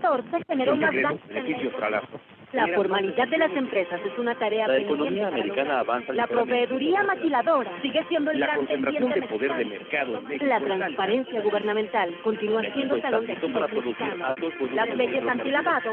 2014 generó más beneficios para la formalidad de las empresas es una tarea La economía americana avanza La proveeduría maquiladora sigue siendo el La gran concentración de poder de mercado en México La transparencia gubernamental continúa siendo talón de para producir altos Las leyes antilavado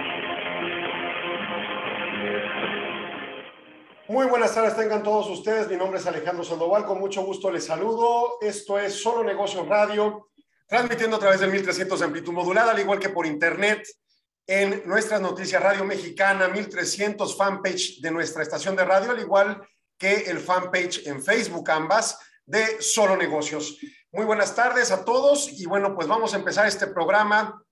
Muy buenas tardes, tengan todos ustedes. Mi nombre es Alejandro Sandoval, con mucho gusto les saludo. Esto es Solo Negocios Radio, transmitiendo a través del 1300 de amplitud modulada, al igual que por internet en nuestras noticias Radio Mexicana, 1300 fanpage de nuestra estación de radio, al igual que el fanpage en Facebook, ambas de Solo Negocios. Muy buenas tardes a todos y bueno, pues vamos a empezar este programa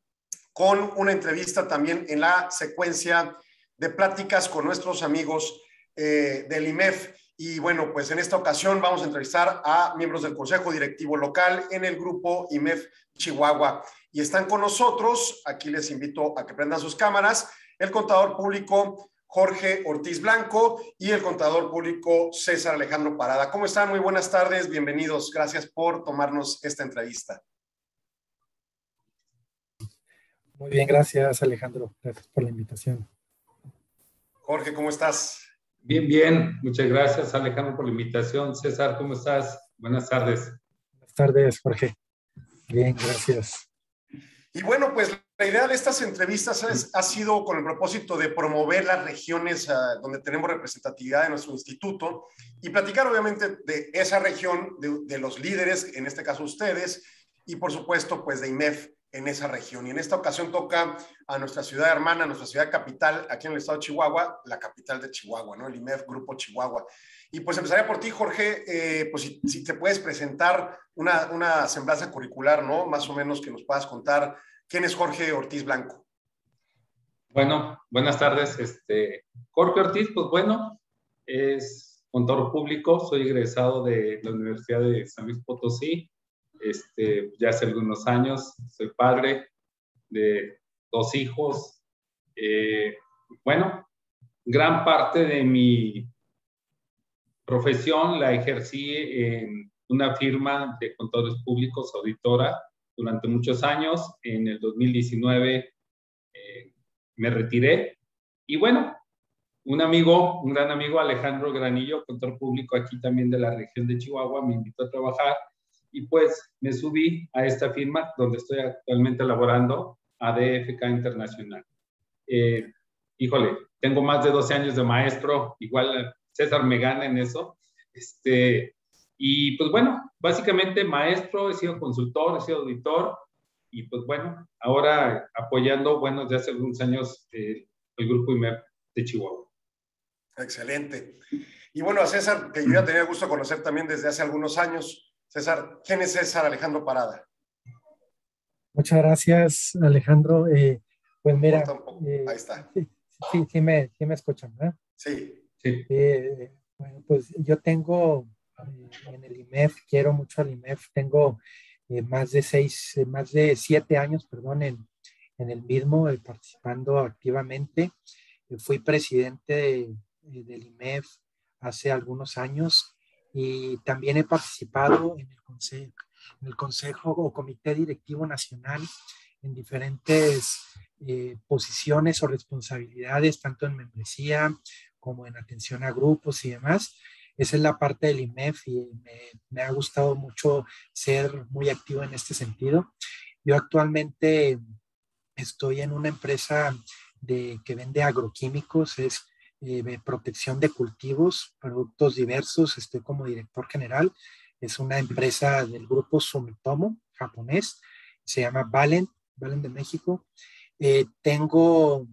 con una entrevista también en la secuencia de pláticas con nuestros amigos eh, del IMEF. Y bueno, pues en esta ocasión vamos a entrevistar a miembros del Consejo Directivo Local en el grupo IMEF Chihuahua. Y están con nosotros, aquí les invito a que prendan sus cámaras, el contador público Jorge Ortiz Blanco y el contador público César Alejandro Parada. ¿Cómo están? Muy buenas tardes, bienvenidos. Gracias por tomarnos esta entrevista. Muy bien, gracias Alejandro. Gracias por la invitación. Jorge, ¿cómo estás? Bien, bien. Muchas gracias, Alejandro, por la invitación. César, ¿cómo estás? Buenas tardes. Buenas tardes, Jorge. Bien, gracias. Y bueno, pues la idea de estas entrevistas es- ha sido con el propósito de promover las regiones ah, donde tenemos representatividad en nuestro instituto y platicar obviamente de esa región, de, de los líderes, en este caso ustedes, y por supuesto pues de IMEF en esa región. Y en esta ocasión toca a nuestra ciudad hermana, nuestra ciudad capital, aquí en el estado de Chihuahua, la capital de Chihuahua, ¿no? El IMEF Grupo Chihuahua. Y pues empezaría por ti, Jorge, eh, pues si, si te puedes presentar una, una semblanza curricular, ¿no? Más o menos que nos puedas contar quién es Jorge Ortiz Blanco. Bueno, buenas tardes. Este, Jorge Ortiz, pues bueno, es contador público, soy egresado de la Universidad de San Luis Potosí, este, ya hace algunos años, soy padre de dos hijos. Eh, bueno, gran parte de mi profesión la ejercí en una firma de contadores públicos, auditora, durante muchos años. En el 2019 eh, me retiré y bueno, un amigo, un gran amigo, Alejandro Granillo, contador público aquí también de la región de Chihuahua, me invitó a trabajar y pues me subí a esta firma donde estoy actualmente laborando, ADFK Internacional. Eh, híjole, tengo más de 12 años de maestro, igual César me gana en eso. Este, y pues bueno, básicamente maestro, he sido consultor, he sido auditor y pues bueno, ahora apoyando, bueno, desde hace algunos años eh, el grupo IMEP de Chihuahua. Excelente. Y bueno, a César, que yo ya tenía gusto conocer también desde hace algunos años. César, ¿quién es César Alejandro Parada? Muchas gracias, Alejandro. Eh, pues mira, eh, Ahí está. sí, sí, sí me, sí me escuchan, ¿verdad? Sí, Sí, Eh, bueno, pues yo tengo eh, en el IMEF, quiero mucho al IMEF, tengo eh, más de seis, eh, más de siete años, perdón, en, en el mismo, eh, participando activamente. Eh, fui presidente de- eh, del IMEF hace algunos años y también he participado en el consejo, en el consejo o comité directivo nacional en diferentes eh, posiciones o responsabilidades, tanto en membresía, como en atención a grupos y demás. Esa es la parte del IMEF y me, me ha gustado mucho ser muy activo en este sentido. Yo actualmente estoy en una empresa de, que vende agroquímicos, es de protección de cultivos, productos diversos, estoy como director general. Es una empresa del grupo Sumitomo japonés, se llama Valen, Valen de México. Eh, tengo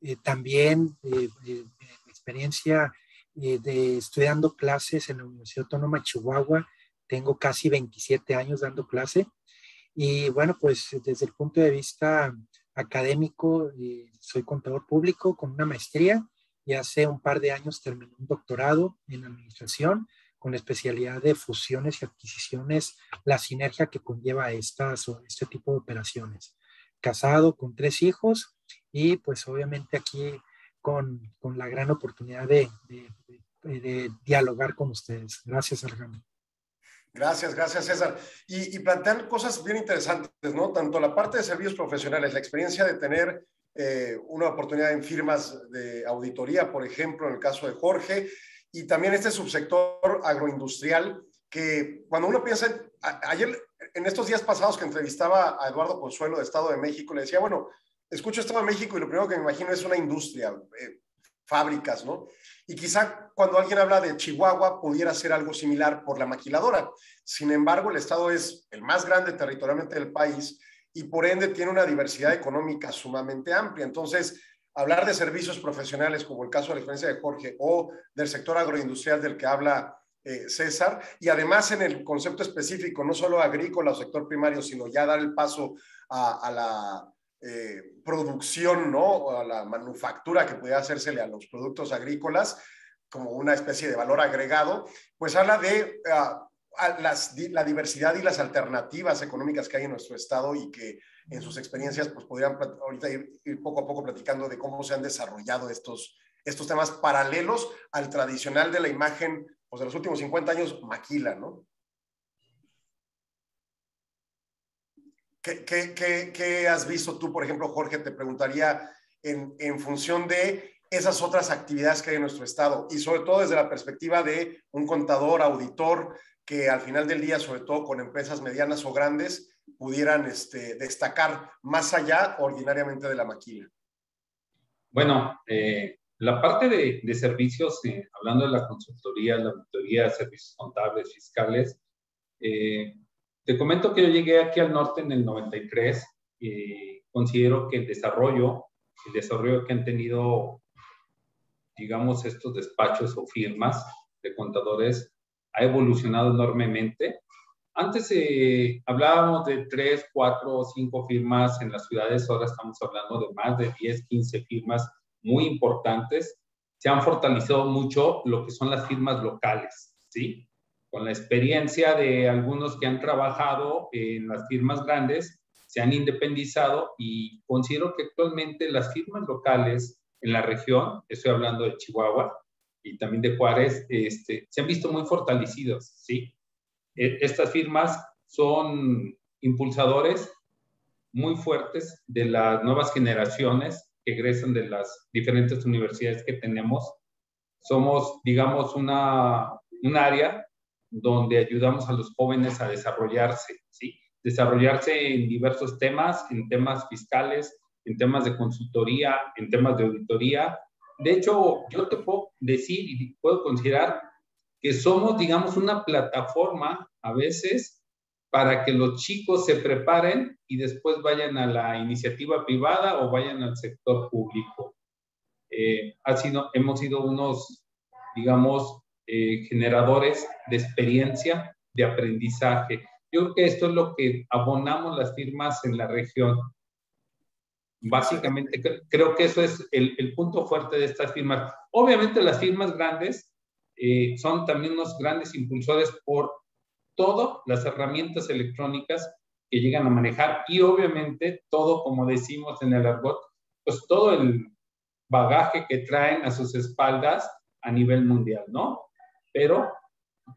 eh, también eh, eh, experiencia eh, de estoy dando clases en la Universidad Autónoma de Chihuahua. Tengo casi 27 años dando clase. Y bueno, pues desde el punto de vista académico, eh, soy contador público con una maestría y hace un par de años terminé un doctorado en administración con la especialidad de fusiones y adquisiciones, la sinergia que conlleva estas o este tipo de operaciones. Casado con tres hijos y pues obviamente aquí con, con la gran oportunidad de, de, dialogar con ustedes. Gracias, Alejandro. Gracias, gracias César. Y, y, plantean cosas bien interesantes, ¿no? Tanto la parte de servicios profesionales, la experiencia de tener eh, una oportunidad en firmas de auditoría, por ejemplo, en el caso de Jorge, y también este subsector agroindustrial, que cuando uno piensa, ayer, en estos días pasados que entrevistaba a Eduardo Consuelo de Estado de México, le decía, bueno, escucho Estado de México y lo primero que me imagino es una industria, eh, fábricas, ¿no? Y quizá cuando alguien habla de Chihuahua pudiera ser algo similar por la maquiladora. Sin embargo, el Estado es el más grande territorialmente del país y por ende tiene una diversidad económica sumamente amplia. Entonces, hablar de servicios profesionales, como el caso de la experiencia de Jorge, o del sector agroindustrial del que habla eh, César, y además en el concepto específico, no solo agrícola o sector primario, sino ya dar el paso a, la eh, producción, ¿no? A la manufactura que pudiera hacérsele a los productos agrícolas como una especie de valor agregado, pues habla de las, la diversidad y las alternativas económicas que hay en nuestro estado y que en sus experiencias, pues podrían ahorita ir, poco a poco platicando de cómo se han desarrollado estos, estos temas paralelos al tradicional de la imagen, pues de los últimos 50 años, maquila, ¿no? ¿Qué, qué, qué, qué has visto tú, por ejemplo, Jorge? Te preguntaría en, en función de esas otras actividades que hay en nuestro estado y sobre todo desde la perspectiva de un contador, auditor, que al final del día, sobre todo con empresas medianas o grandes, pudieran este, destacar más allá ordinariamente de la maquila? Bueno, eh, la parte de, servicios, eh, hablando de la consultoría, la auditoría, servicios contables, fiscales, eh, te comento que yo llegué aquí al norte en el 93 y considero que el desarrollo, el desarrollo que han tenido, digamos, estos despachos o firmas de contadores ha evolucionado enormemente antes eh, hablábamos de tres, cuatro o cinco firmas en las ciudades, ahora estamos hablando de más de 10, 15 firmas muy importantes. Se han fortalecido mucho lo que son las firmas locales, ¿sí? Con la experiencia de algunos que han trabajado en las firmas grandes, se han independizado y considero que actualmente las firmas locales en la región, estoy hablando de Chihuahua y también de Juárez, este, se han visto muy fortalecidos, ¿sí? E, estas firmas son impulsadores muy fuertes de las nuevas generaciones que egresan de las diferentes universidades que tenemos. Somos, digamos, una, un área donde ayudamos a los jóvenes a desarrollarse, ¿sí? Desarrollarse en diversos temas, en temas fiscales, en temas de consultoría, en temas de auditoría. De hecho, yo te puedo decir y puedo considerar que somos, digamos, una plataforma a veces para que los chicos se preparen y después vayan a la iniciativa privada o vayan al sector público. Eh, ha sido, hemos sido unos, digamos, eh, generadores de experiencia, de aprendizaje. Yo creo que esto es lo que abonamos las firmas en la región. Básicamente, creo que eso es el, punto fuerte de estas firmas. Obviamente las firmas grandes eh, son también unos grandes impulsores por todas las herramientas electrónicas que llegan a manejar y obviamente todo, como decimos en el argot, pues todo el bagaje que traen a sus espaldas a nivel mundial, ¿no? Pero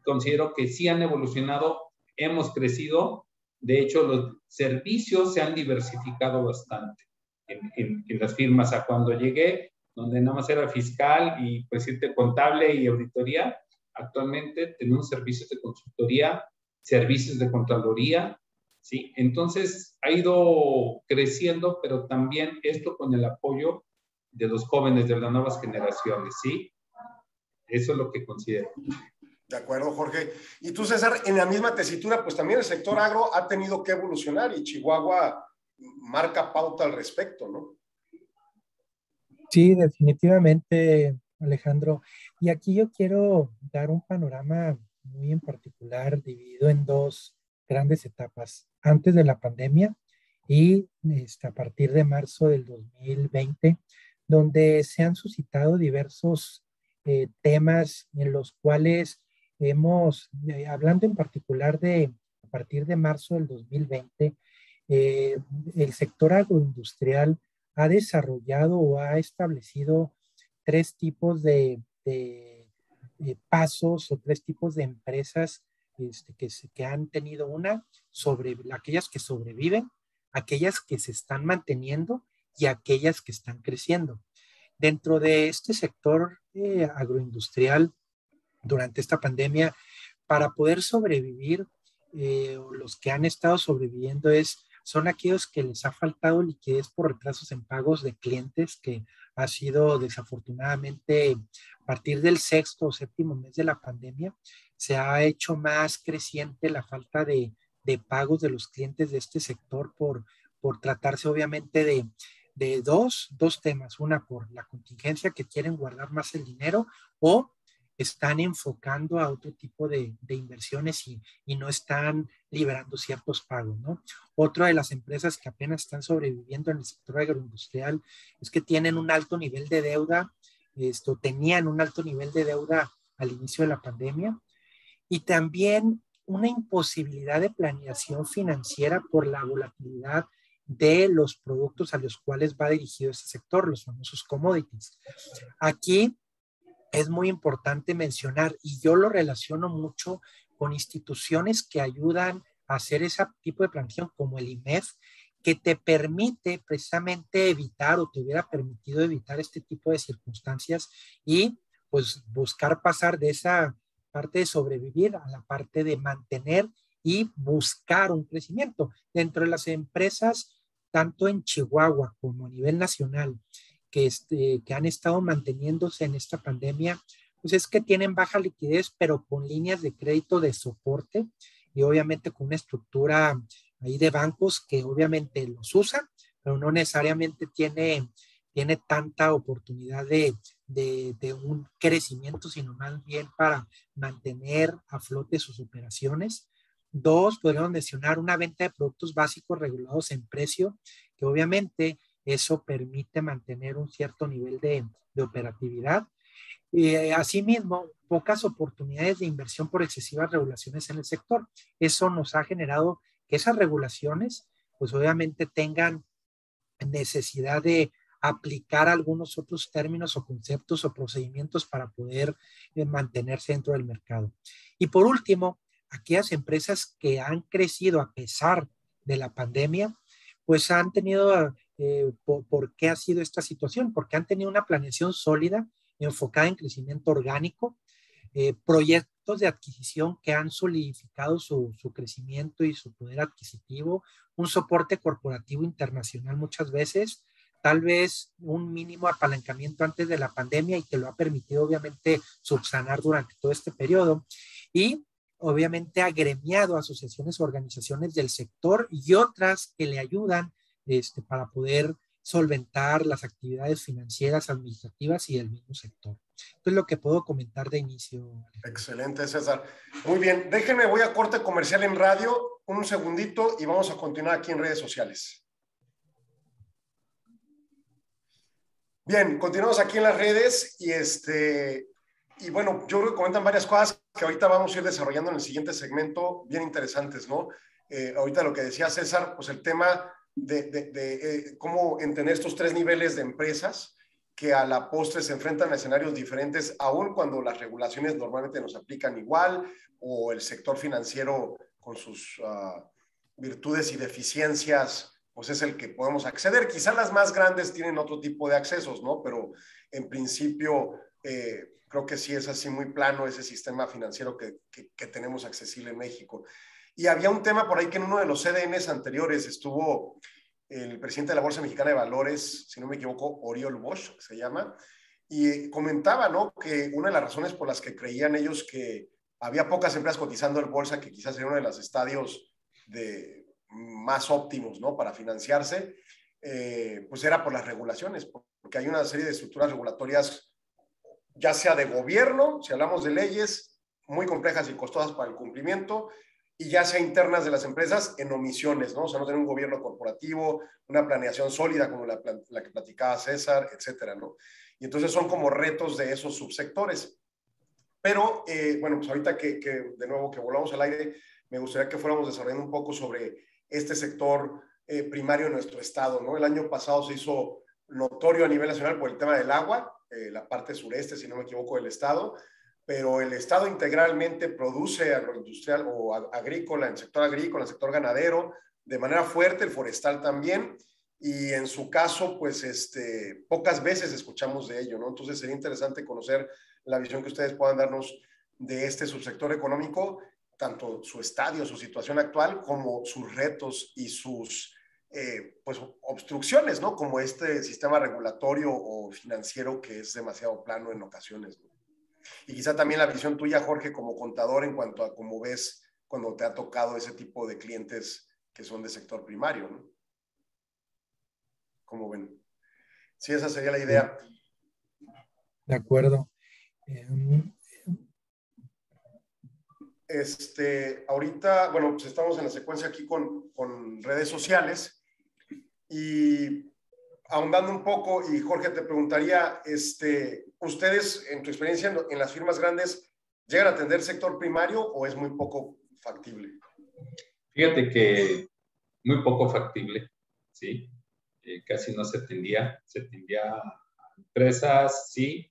considero que sí han evolucionado, hemos crecido, de hecho los servicios se han diversificado bastante en, en las firmas. A cuando llegué, donde nada más era fiscal y presidente contable y auditoría. Actualmente tenemos servicios de consultoría, servicios de contraloría, ¿sí? Entonces ha ido creciendo, pero también esto con el apoyo de los jóvenes de las nuevas generaciones, ¿sí? Eso es lo que considero. De acuerdo, Jorge. Y tú, César, en la misma tesitura, pues también el sector agro ha tenido que evolucionar y Chihuahua marca pauta al respecto, ¿no? Sí, definitivamente, Alejandro. Y aquí yo quiero dar un panorama muy en particular, dividido en dos grandes etapas, antes de la pandemia y este, a partir de marzo del 2020, donde se han suscitado diversos eh, temas en los cuales hemos, eh, hablando en particular de a partir de marzo del 2020, eh, el sector agroindustrial ha desarrollado o ha establecido tres tipos de, pasos o tres tipos de empresas este, que, que, han tenido una sobre aquellas que sobreviven, aquellas que se están manteniendo y aquellas que están creciendo. Dentro de este sector eh, agroindustrial, durante esta pandemia, para poder sobrevivir, eh, los que han estado sobreviviendo es, son aquellos que les ha faltado liquidez por retrasos en pagos de clientes, que ha sido desafortunadamente a partir del sexto o séptimo mes de la pandemia, se ha hecho más creciente la falta de, de pagos de los clientes de este sector por, por tratarse obviamente de, de dos, dos temas. Una por la contingencia que quieren guardar más el dinero o están enfocando a otro tipo de, inversiones y, y, no están liberando ciertos pagos, ¿no? Otra de las empresas que apenas están sobreviviendo en el sector agroindustrial es que tienen un alto nivel de deuda, esto, tenían un alto nivel de deuda al inicio de la pandemia y también una imposibilidad de planeación financiera por la volatilidad de los productos a los cuales va dirigido este sector, los famosos commodities. Aquí es muy importante mencionar, y yo lo relaciono mucho con instituciones que ayudan a hacer ese tipo de planificación, como el IMEF, que te permite precisamente evitar o te hubiera permitido evitar este tipo de circunstancias y pues buscar pasar de esa parte de sobrevivir a la parte de mantener y buscar un crecimiento. Dentro de las empresas, tanto en Chihuahua como a nivel nacional, que, este, que han estado manteniéndose en esta pandemia, pues es que tienen baja liquidez, pero con líneas de crédito de soporte y obviamente con una estructura ahí de bancos que obviamente los usan, pero no necesariamente tiene, tiene tanta oportunidad de, de, de, un crecimiento, sino más bien para mantener a flote sus operaciones. Dos, podríamos mencionar una venta de productos básicos regulados en precio, que obviamente eso permite mantener un cierto nivel de, de operatividad. Eh, asimismo, pocas oportunidades de inversión por excesivas regulaciones en el sector. Eso nos ha generado que esas regulaciones, pues obviamente tengan necesidad de aplicar algunos otros términos o conceptos o procedimientos para poder eh, mantenerse dentro del mercado. Y por último, aquellas empresas que han crecido a pesar de la pandemia, pues han tenido, eh, por, qué ha sido esta situación? Porque han tenido una planeación sólida, enfocada en crecimiento orgánico, eh, proyectos de adquisición que han solidificado su, su, crecimiento y su poder adquisitivo, un soporte corporativo internacional muchas veces, tal vez un mínimo apalancamiento antes de la pandemia y que lo ha permitido obviamente subsanar durante todo este periodo. Y obviamente agremiado asociaciones o organizaciones del sector y otras que le ayudan este, para poder solventar las actividades financieras, administrativas y del mismo sector. Esto es lo que puedo comentar de inicio. Excelente, César. Muy bien, déjenme, voy a corte comercial en radio, un segundito y vamos a continuar aquí en redes sociales. Bien, continuamos aquí en las redes y este, y bueno, yo creo que comentan varias cosas que ahorita vamos a ir desarrollando en el siguiente segmento, bien interesantes, ¿no? Eh, ahorita lo que decía César, pues el tema de, eh, cómo entender estos tres niveles de empresas que a la postre se enfrentan a escenarios diferentes, aun cuando las regulaciones normalmente nos aplican igual o el sector financiero con sus uh, virtudes y deficiencias, pues es el que podemos acceder. Quizá las más grandes tienen otro tipo de accesos, ¿no? Pero en principio... Eh, creo que sí es así muy plano ese sistema financiero que, que, tenemos accesible en México. Y había un tema por ahí que en uno de los CDNs anteriores estuvo el presidente de la Bolsa Mexicana de Valores, si no me equivoco, Oriol Bosch, se llama, y comentaba, ¿no? Que una de las razones por las que creían ellos que había pocas empresas cotizando en bolsa, que quizás era uno de los estadios de, más óptimos, ¿no? Para financiarse, eh, pues era por las regulaciones, porque hay una serie de estructuras regulatorias ya sea de gobierno, si hablamos de leyes muy complejas y costosas para el cumplimiento, y ya sea internas de las empresas en omisiones, ¿no? O sea, no tener un gobierno corporativo, una planeación sólida como la, que platicaba César, etcétera, ¿no? Y entonces son como retos de esos subsectores. Pero, eh, bueno, pues ahorita que, que, de nuevo que volvamos al aire, me gustaría que fuéramos desarrollando un poco sobre este sector eh, primario en nuestro estado, ¿no? El año pasado se hizo notorio a nivel nacional por el tema del agua, eh, la parte sureste, si no me equivoco, del estado, pero el estado integralmente produce agroindustrial o agrícola, el sector agrícola, el sector ganadero, de manera fuerte, el forestal también, y en su caso, pues este, pocas veces escuchamos de ello, ¿no? Entonces sería interesante conocer la visión que ustedes puedan darnos de este subsector económico, tanto su estadio, su situación actual, como sus retos y sus eh, pues, obstrucciones, ¿no? Como este sistema regulatorio o financiero que es demasiado plano en ocasiones. ¿no? Y quizá también la visión tuya, Jorge, como contador en cuanto a cómo ves cuando te ha tocado ese tipo de clientes que son de sector primario, ¿no? ¿Cómo ven? Sí, esa sería la idea. De acuerdo. Este, ahorita, bueno, pues estamos en la secuencia aquí con, con redes sociales y ahondando un poco, y Jorge te preguntaría, este, ¿ustedes en tu experiencia en, en las firmas grandes llegan a atender sector primario o es muy poco factible? Fíjate que muy poco factible, ¿sí? Eh, casi no se atendía, se atendía a empresas, sí,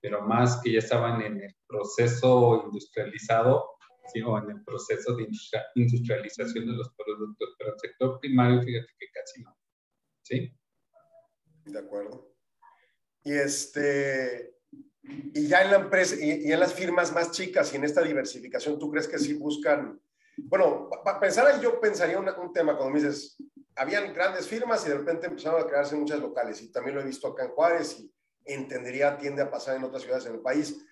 pero más que ya estaban en el proceso industrializado, ¿sí? o en el proceso de industrialización de los productos, pero el sector primario, fíjate que casi no, ¿sí? De acuerdo. Y este, y ya en la empresa, y, en las firmas más chicas y en esta diversificación, ¿tú crees que sí buscan? Bueno, para pensar yo pensaría un tema cuando me dices, habían grandes firmas y de repente empezaron a crearse muchas locales. Y también lo he visto acá en Juárez y entendería, tiende a pasar en otras ciudades en el país.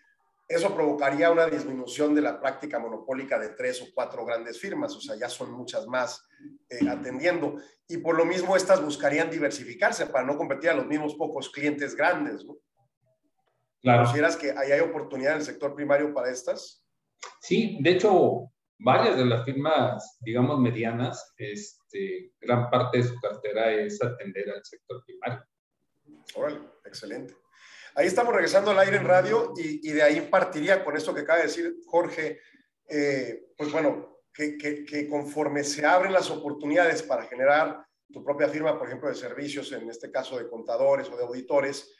Eso provocaría una disminución de la práctica monopólica de tres o cuatro grandes firmas, o sea, ya son muchas más eh, atendiendo. Y por lo mismo, estas buscarían diversificarse para no competir a los mismos pocos clientes grandes, ¿no? Claro. ¿Consideras que ahí hay oportunidad en el sector primario para estas? Sí, de hecho, varias de las firmas, digamos, medianas, este, gran parte de su cartera es atender al sector primario. Órale, excelente. Ahí estamos regresando al aire en radio y, de ahí partiría con esto que acaba de decir Jorge, eh, pues bueno, que, que, conforme se abren las oportunidades para generar tu propia firma, por ejemplo, de servicios, en este caso de contadores o de auditores,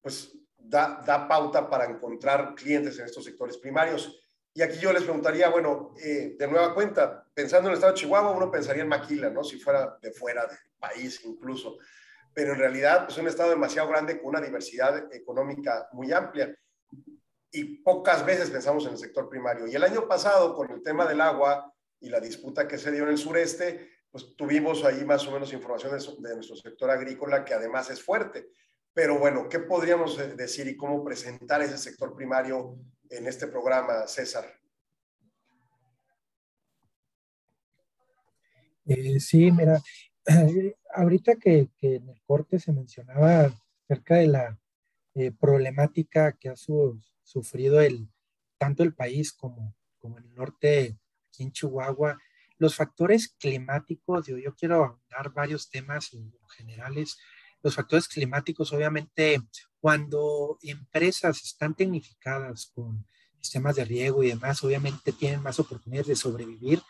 pues da, da pauta para encontrar clientes en estos sectores primarios. Y aquí yo les preguntaría, bueno, eh, de nueva cuenta, pensando en el estado de Chihuahua, uno pensaría en Maquila, ¿no? Si fuera de fuera del país incluso. Pero en realidad pues, es un estado demasiado grande con una diversidad económica muy amplia. Y pocas veces pensamos en el sector primario. Y el año pasado, con el tema del agua y la disputa que se dio en el sureste, pues tuvimos ahí más o menos información de, de nuestro sector agrícola, que además es fuerte. Pero bueno, ¿qué podríamos decir y cómo presentar ese sector primario en este programa, César? Eh, sí, mira, ahorita que, en el corte se mencionaba acerca de la eh, problemática que ha sufrido el, tanto el país como, como el norte, aquí en Chihuahua, los factores climáticos, yo, yo quiero dar varios temas generales. Los factores climáticos, obviamente, cuando empresas están tecnificadas con sistemas de riego y demás, obviamente tienen más oportunidades de sobrevivir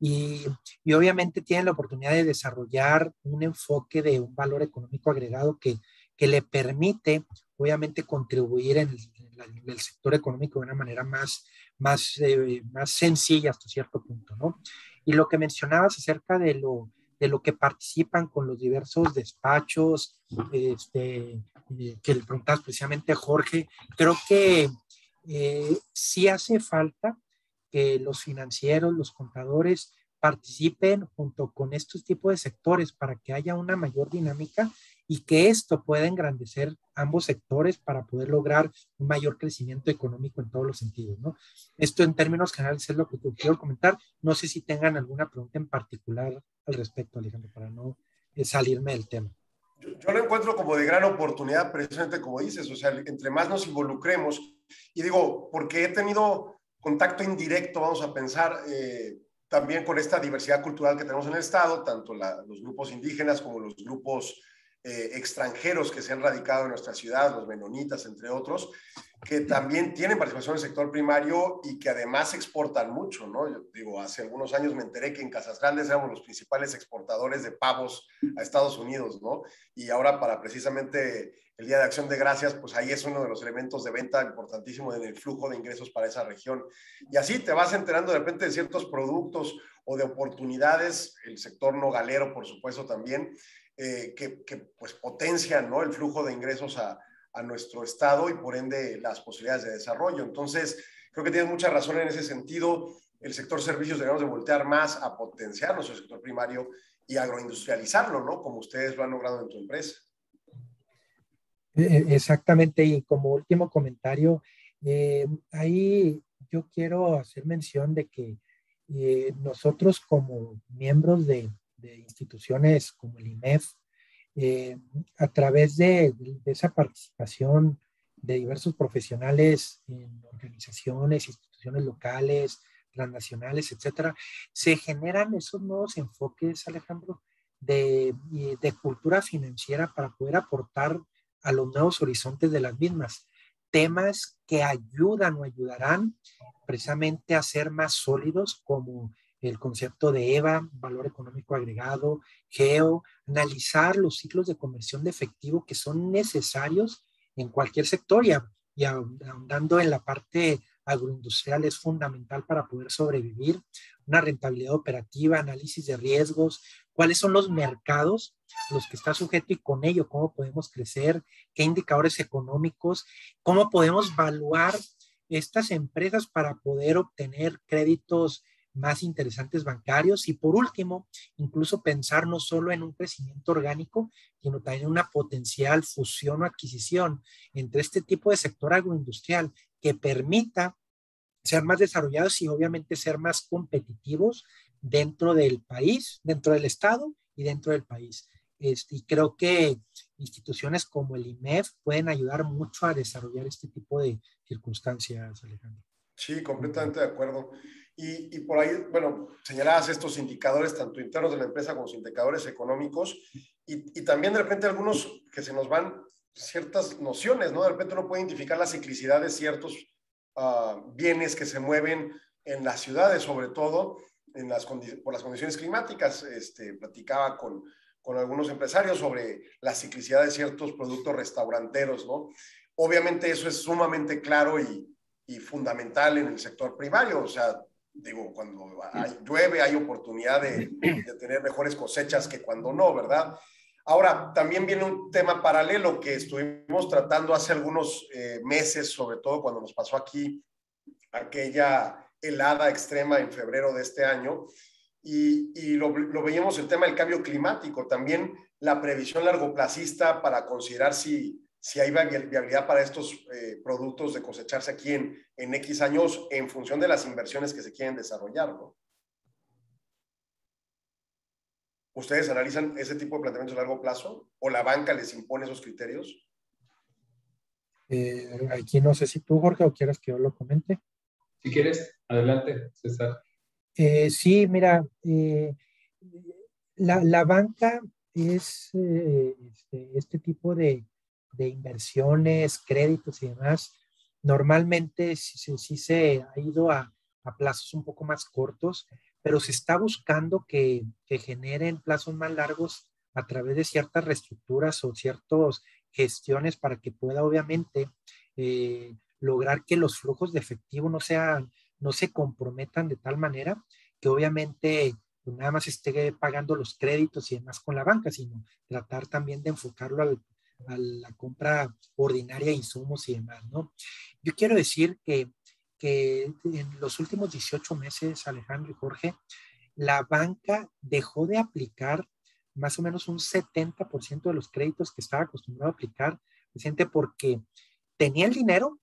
y, y, obviamente tienen la oportunidad de desarrollar un enfoque de un valor económico agregado que, que le permite, obviamente, contribuir en el, sector económico de una manera más, más, eh, más sencilla hasta cierto punto, ¿no? Y lo que mencionabas acerca de lo, de lo que participan con los diversos despachos, este, eh, que le preguntabas precisamente a Jorge, creo que eh, sí hace falta que los financieros, los contadores participen junto con estos tipos de sectores para que haya una mayor dinámica y que esto pueda engrandecer ambos sectores para poder lograr un mayor crecimiento económico en todos los sentidos, ¿no? Esto en términos generales es lo que quiero comentar. No sé si tengan alguna pregunta en particular al respecto, Alejandro, para no eh, salirme del tema. Yo, yo, lo encuentro como de gran oportunidad, precisamente como dices, o sea, entre más nos involucremos, y digo, porque he tenido contacto indirecto, vamos a pensar, eh, también con esta diversidad cultural que tenemos en el Estado, tanto los grupos indígenas como los grupos eh, extranjeros que se han radicado en nuestra ciudad, los menonitas, entre otros, que también tienen participación en el sector primario y que además exportan mucho, ¿no? Yo digo, hace algunos años me enteré que en Casas Grandes éramos los principales exportadores de pavos a Estados Unidos, ¿no? Y ahora para precisamente el Día de Acción de Gracias, pues ahí es uno de los elementos de venta importantísimo en el flujo de ingresos para esa región. Y así te vas enterando de repente de ciertos productos o de oportunidades, el sector nogalero, por supuesto, también, eh, que, pues potencian ¿no? el flujo de ingresos a, a, nuestro estado y por ende las posibilidades de desarrollo. Entonces, creo que tienes mucha razón en ese sentido. El sector servicios debemos de voltear más a potenciar nuestro sector primario y agroindustrializarlo, ¿no? Como ustedes lo han logrado en tu empresa. E, e, exactamente, y como último comentario, eh, ahí yo quiero hacer mención de que eh, nosotros como miembros de, de instituciones como el IMEF, eh, a través de, esa participación de diversos profesionales en organizaciones, instituciones locales, transnacionales, etcétera, se generan esos nuevos enfoques, Alejandro, de, de cultura financiera para poder aportar a los nuevos horizontes de las mismas. Temas que ayudan o ayudarán precisamente a ser más sólidos como el concepto de EVA, valor económico agregado, GEO, analizar los ciclos de conversión de efectivo que son necesarios en cualquier sector y, y ahondando en la parte agroindustrial es fundamental para poder sobrevivir, una rentabilidad operativa, análisis de riesgos, cuáles son los mercados los que está sujeto y con ello cómo podemos crecer, qué indicadores económicos, cómo podemos evaluar estas empresas para poder obtener créditos más interesantes bancarios y por último, incluso pensar no solo en un crecimiento orgánico, sino también una potencial fusión o adquisición entre este tipo de sector agroindustrial que permita ser más desarrollados y obviamente ser más competitivos dentro del país, dentro del Estado y dentro del país. Este, y creo que instituciones como el IMEF pueden ayudar mucho a desarrollar este tipo de circunstancias, Alejandro. Sí, completamente de acuerdo. Y, y, por ahí, bueno, señalabas estos indicadores, tanto internos de la empresa como los indicadores económicos, y, y, también de repente algunos que se nos van ciertas nociones, ¿no? De repente uno puede identificar la ciclicidad de ciertos uh, bienes que se mueven en las ciudades, sobre todo en las por las condiciones climáticas. Este, platicaba con, con algunos empresarios sobre la ciclicidad de ciertos productos restauranteros, ¿no? Obviamente eso es sumamente claro y, y fundamental en el sector primario, o sea, digo, cuando hay, llueve hay oportunidad de, de, tener mejores cosechas que cuando no, ¿verdad? Ahora, también viene un tema paralelo que estuvimos tratando hace algunos eh, meses, sobre todo cuando nos pasó aquí aquella helada extrema en febrero de este año, y, y lo, lo, veíamos el tema del cambio climático, también la previsión largoplacista para considerar si si hay viabilidad para estos eh, productos de cosecharse aquí en, en X años en función de las inversiones que se quieren desarrollar, ¿no? ¿Ustedes analizan ese tipo de planteamientos a largo plazo? ¿O la banca les impone esos criterios? Eh, aquí no sé si tú, Jorge, o quieras que yo lo comente. Si quieres, adelante, César. Eh, sí, mira, eh, la, la, banca es eh, este, este, tipo de, de inversiones, créditos y demás, normalmente sí, se ha ido a, a, plazos un poco más cortos, pero se está buscando que, que, generen plazos más largos a través de ciertas reestructuras o ciertas gestiones para que pueda obviamente eh, lograr que los flujos de efectivo no sean, no se comprometan de tal manera que obviamente pues, nada más esté pagando los créditos y demás con la banca, sino tratar también de enfocarlo al, a la compra ordinaria de insumos y demás, ¿no? Yo quiero decir que, que en los últimos 18 meses, Alejandro y Jorge, la banca dejó de aplicar más o menos un 70% de los créditos que estaba acostumbrado a aplicar, precisamente porque tenía el dinero,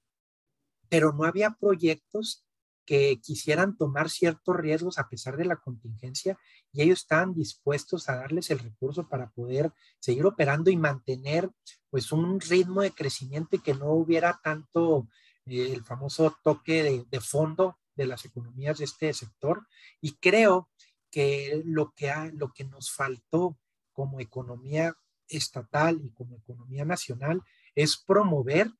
pero no había proyectos que quisieran tomar ciertos riesgos a pesar de la contingencia y ellos estaban dispuestos a darles el recurso para poder seguir operando y mantener pues un ritmo de crecimiento y que no hubiera tanto eh, el famoso toque de, fondo de las economías de este sector. Y creo que lo que, ha, lo que nos faltó como economía estatal y como economía nacional es promover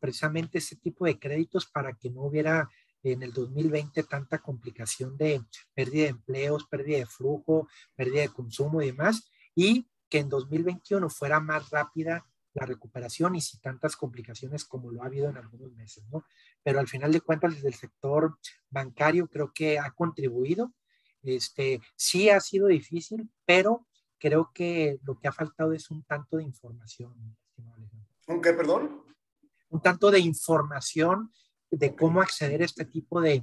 precisamente ese tipo de créditos para que no hubiera en el 2020 tanta complicación de pérdida de empleos, pérdida de flujo, pérdida de consumo y demás, y que en 2021 fuera más rápida la recuperación y sin tantas complicaciones como lo ha habido en algunos meses, ¿no? Pero al final de cuentas, desde el sector bancario creo que ha contribuido. Este, sí ha sido difícil, pero creo que lo que ha faltado es un tanto de información. ¿Un qué, perdón? Un tanto de información de cómo acceder a este tipo de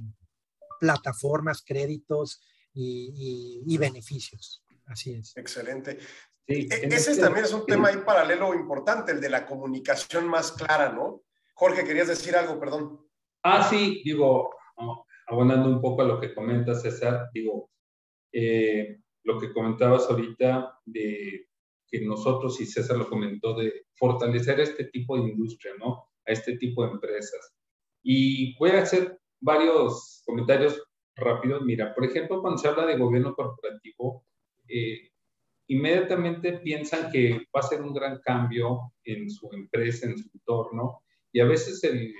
plataformas, créditos y, y beneficios. Así es. Excelente. E, ese este también es un tema ahí paralelo importante, el de la comunicación más clara, ¿no? Jorge, querías decir algo, perdón. Ah, sí, digo, abonando un poco a lo que comenta César, digo, eh, lo que comentabas ahorita de que nosotros, y César lo comentó, de fortalecer este tipo de industria, ¿no? A este tipo de empresas. Y voy a hacer varios comentarios rápidos. Mira, por ejemplo, cuando se habla de gobierno corporativo, eh, inmediatamente piensan que va a ser un gran cambio en su empresa, en su entorno, y a veces el,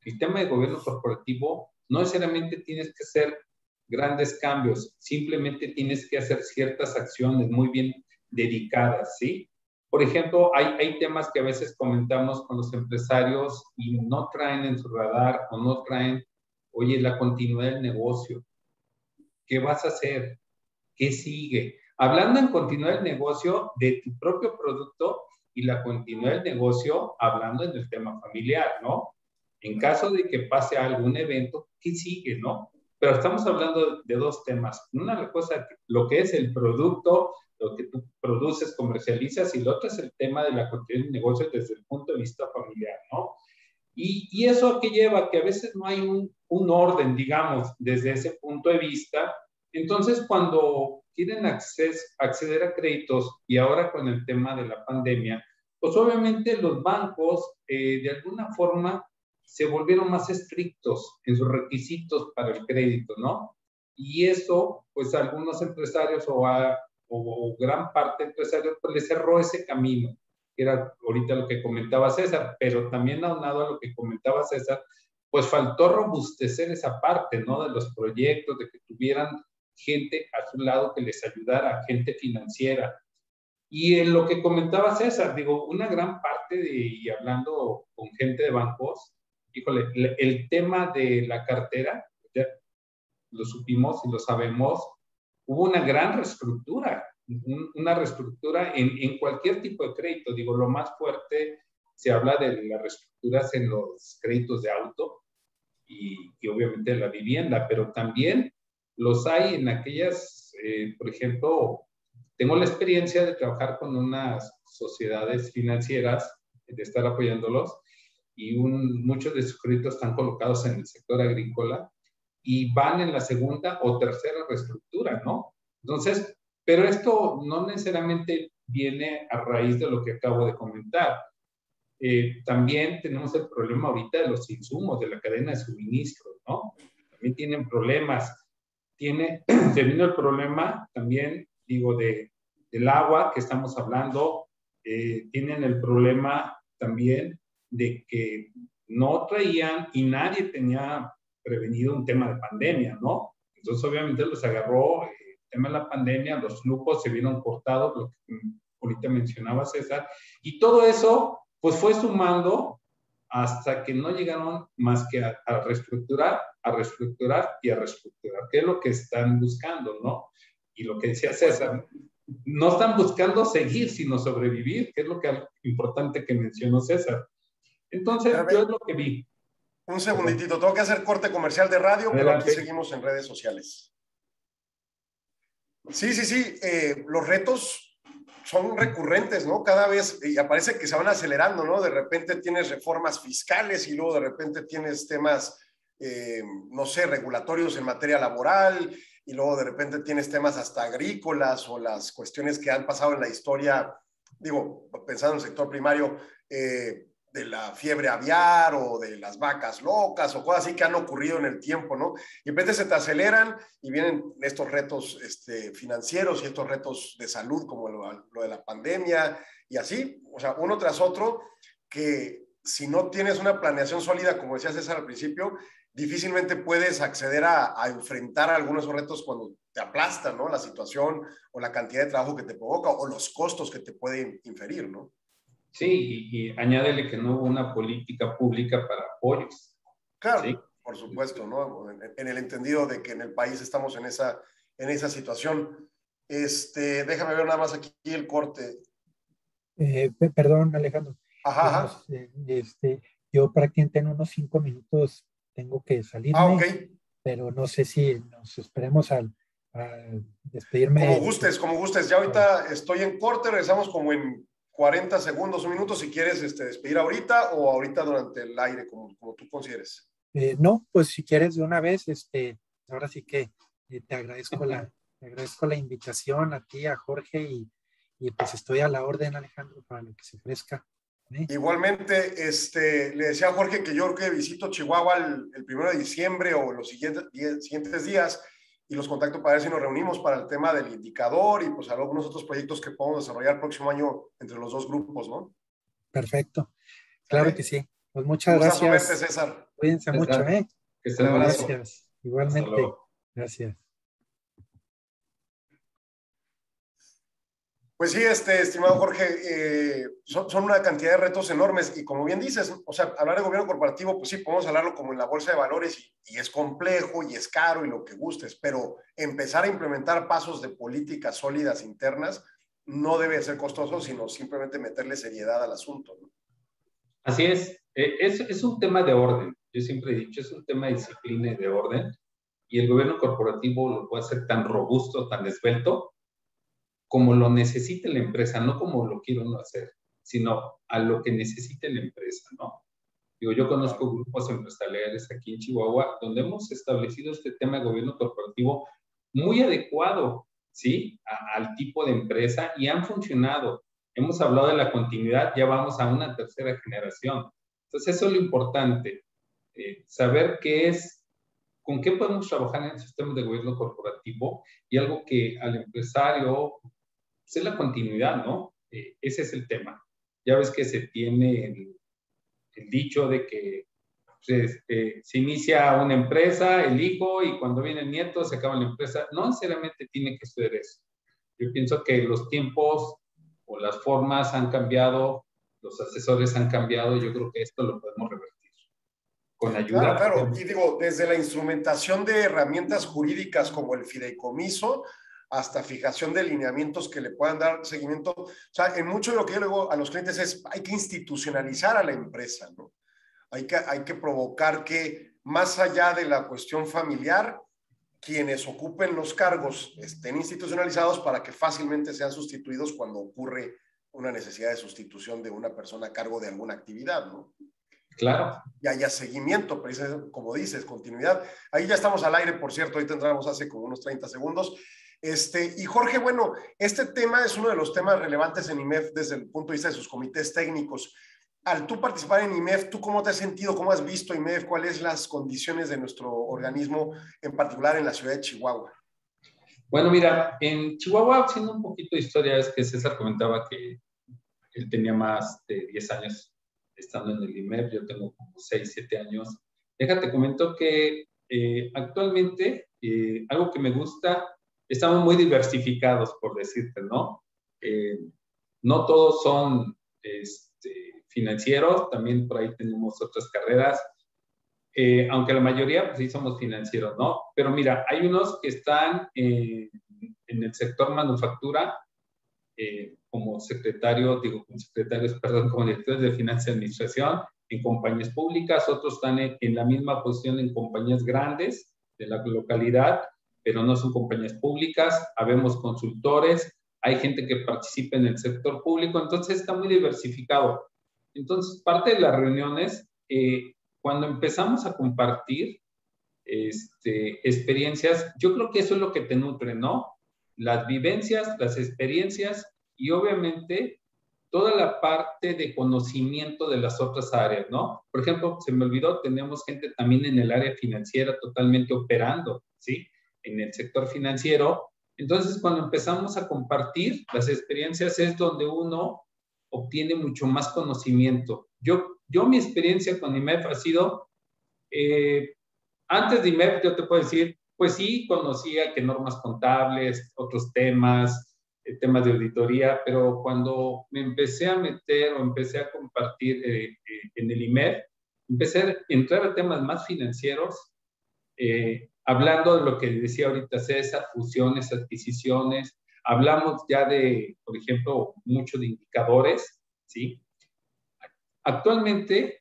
sistema de gobierno corporativo no necesariamente tienes que hacer grandes cambios, simplemente tienes que hacer ciertas acciones muy bien dedicadas, ¿sí? Por ejemplo, hay, temas que a veces comentamos con los empresarios y no traen en su radar o no traen, oye, la continuidad del negocio. ¿Qué vas a hacer? ¿Qué sigue? Hablando en continuar el negocio de tu propio producto y la continuidad del negocio hablando en el tema familiar, ¿no? En caso de que pase algún evento, ¿qué sigue, no? Pero estamos hablando de dos temas. Una cosa, lo que es el producto, lo que tú produces, comercializas, y lo otro es el tema de la continuidad del negocio desde el punto de vista familiar, ¿no? Y, y eso a qué lleva que a veces no hay un, un orden, digamos, desde ese punto de vista. Entonces, cuando quieren acceder a créditos y ahora con el tema de la pandemia, pues obviamente los bancos eh, de alguna forma se volvieron más estrictos en sus requisitos para el crédito, ¿no? Y eso, pues a algunos empresarios o a o gran parte de empresarios, pues les cerró ese camino, que era ahorita lo que comentaba César, pero también aunado a lo que comentaba César, pues faltó robustecer esa parte, ¿no? De los proyectos, de que tuvieran gente a su lado que les ayudara, gente financiera. Y en lo que comentaba César, digo, una gran parte de, y hablando con gente de bancos, híjole, el tema de la cartera, ya lo supimos y lo sabemos, hubo una gran reestructura, una reestructura en, en cualquier tipo de crédito. Digo, lo más fuerte se habla de las reestructuras en los créditos de auto y, y obviamente la vivienda, pero también los hay en aquellas, eh, por ejemplo, tengo la experiencia de trabajar con unas sociedades financieras, de estar apoyándolos, y muchos de sus créditos están colocados en el sector agrícola y van en la segunda o tercera reestructura, ¿no? Entonces, pero esto no necesariamente viene a raíz de lo que acabo de comentar. Eh, también tenemos el problema ahorita de los insumos, de la cadena de suministro, ¿no? También tienen problemas tiene, se vino el problema también, digo, de, del agua que estamos hablando, eh, tienen el problema también de que no traían y nadie tenía prevenido un tema de pandemia, ¿no? Entonces, obviamente, los agarró eh, el tema de la pandemia, los flujos se vieron cortados, lo que ahorita mencionaba César, y todo eso, pues fue sumando hasta que no llegaron más que a, reestructurar, a reestructurar y a reestructurar, que es lo que están buscando, ¿no? Y lo que decía César, no están buscando seguir, sino sobrevivir, que es lo que importante que mencionó César. Entonces, yo es lo que vi. Un segunditito, tengo que hacer corte comercial de radio, pero aquí seguimos en redes sociales. Sí, sí, sí, eh, los retos son recurrentes, ¿no? Cada vez, y aparece que se van acelerando, ¿no? De repente tienes reformas fiscales y luego de repente tienes temas, eh, no sé, regulatorios en materia laboral y luego de repente tienes temas hasta agrícolas o las cuestiones que han pasado en la historia, digo, pensando en el sector primario, eh, de la fiebre aviar o de las vacas locas o cosas así que han ocurrido en el tiempo, ¿no? Y de repente se te aceleran y vienen estos retos este, financieros y estos retos de salud como lo, de la pandemia y así, o sea, uno tras otro, que si no tienes una planeación sólida, como decía César al principio, difícilmente puedes acceder a, enfrentar algunos retos cuando te aplastan, ¿no? La situación o la cantidad de trabajo que te provoca o los costos que te pueden inferir, ¿no? Sí, y, y añádele que no hubo una política pública para apoyos. Claro, Sí. por supuesto, ¿no? En, en el entendido de que en el país estamos en esa, en esa situación. Este, déjame ver nada más aquí el corte. Eh, pe- perdón, Alejandro. Ajá, eh, Este, yo prácticamente en unos cinco minutos tengo que salirme, Ah, ok. pero no sé si nos esperemos al, a despedirme. Como gustes, como gustes. Ya ahorita estoy en corte, regresamos como en 40 segundos, un minuto, si quieres este, despedir ahorita o ahorita durante el aire, como, como tú consideres. Eh, no, pues si quieres de una vez, este, ahora sí que eh, te agradezco la, te agradezco la invitación a ti, a Jorge y, y pues estoy a la orden, Alejandro, para lo que se ofrezca. ¿eh? Igualmente, este, le decía a Jorge que yo creo que visito Chihuahua el, el primero de diciembre o los siguientes, die- siguientes días y los contacto para ver si nos reunimos para el tema del indicador y pues algunos otros proyectos que podemos desarrollar el próximo año entre los dos grupos, ¿no? Perfecto. Claro ¿Sale? que sí. Pues muchas gracias. verte, César. Cuídense César. mucho, ¿eh? Que buenazo. Gracias. Igualmente. Gracias. Pues sí, este, estimado Jorge, eh, son, son una cantidad de retos enormes y como bien dices, o sea, hablar de gobierno corporativo, pues sí, podemos hablarlo como en la bolsa de valores y, y es complejo y es caro y lo que gustes, pero empezar a implementar pasos de políticas sólidas internas no debe ser costoso, sino simplemente meterle seriedad al asunto. ¿no? Así es. Eh, es. Es un tema de orden. Yo siempre he dicho, es un tema de disciplina y de orden. Y el gobierno corporativo lo puede hacer tan robusto, tan esbelto, como lo necesite la empresa, no como lo quiere uno hacer, sino a lo que necesite la empresa, ¿no? Digo, yo conozco grupos empresariales aquí en Chihuahua donde hemos establecido este tema de gobierno corporativo muy adecuado, ¿sí? A- al tipo de empresa y han funcionado. Hemos hablado de la continuidad, ya vamos a una tercera generación. Entonces, eso es lo importante, eh, saber qué es, con qué podemos trabajar en el sistema de gobierno corporativo y algo que al empresario, pues, es la continuidad, ¿no? Eh, ese es el tema. Ya ves que se tiene el, el dicho de que pues, este, se inicia una empresa, el hijo, y cuando viene el nieto se acaba la empresa. No necesariamente tiene que ser eso. Yo pienso que los tiempos o las formas han cambiado, los asesores han cambiado, yo creo que esto lo podemos revertir. Con ayuda. Claro, claro. Y digo, desde la instrumentación de herramientas jurídicas como el fideicomiso hasta fijación de lineamientos que le puedan dar seguimiento. O sea, en mucho de lo que yo le digo a los clientes es, hay que institucionalizar a la empresa, ¿no? Hay que, hay que provocar que, más allá de la cuestión familiar, quienes ocupen los cargos estén institucionalizados para que fácilmente sean sustituidos cuando ocurre una necesidad de sustitución de una persona a cargo de alguna actividad, ¿no? Claro. y haya seguimiento, como dices, continuidad. Ahí ya estamos al aire, por cierto, ahí tendremos hace como unos 30 segundos. Este, y Jorge, bueno, este tema es uno de los temas relevantes en IMEF desde el punto de vista de sus comités técnicos. Al tú participar en IMEF, ¿tú cómo te has sentido? ¿Cómo has visto IMEF? ¿Cuáles las condiciones de nuestro organismo, en particular en la ciudad de Chihuahua? Bueno, mira, en Chihuahua, haciendo un poquito de historia, es que César comentaba que él tenía más de 10 años estando en el IMEF, yo tengo como 6, 7 años. Déjate, comento que eh, actualmente eh, algo que me gusta, estamos muy diversificados, por decirte, ¿no? Eh, no todos son este, financieros, también por ahí tenemos otras carreras, eh, aunque la mayoría, pues sí somos financieros, ¿no? Pero mira, hay unos que están eh, en el sector manufactura, eh, como secretario, digo, como secretarios, perdón, como directores de finanzas y administración en compañías públicas, otros están en, en, la misma posición en compañías grandes de la localidad, pero no son compañías públicas, habemos consultores, hay gente que participa en el sector público, entonces está muy diversificado. Entonces, parte de las reuniones, eh, cuando empezamos a compartir este, experiencias, yo creo que eso es lo que te nutre, ¿no? Las vivencias, las experiencias y obviamente toda la parte de conocimiento de las otras áreas, ¿no? Por ejemplo, se me olvidó, tenemos gente también en el área financiera totalmente operando, ¿sí? En el sector financiero. Entonces, cuando empezamos a compartir las experiencias es donde uno obtiene mucho más conocimiento. Yo, yo mi experiencia con IMEF ha sido, eh, antes de IMEF yo te puedo decir, pues sí, conocía que normas contables, otros temas, eh, temas de auditoría, pero cuando me empecé a meter o empecé a compartir eh, eh, en el IMEF, empecé a entrar a temas más financieros, hablando de lo que decía ahorita César, fusiones, adquisiciones, hablamos ya de, por ejemplo, mucho de indicadores, ¿sí? Actualmente,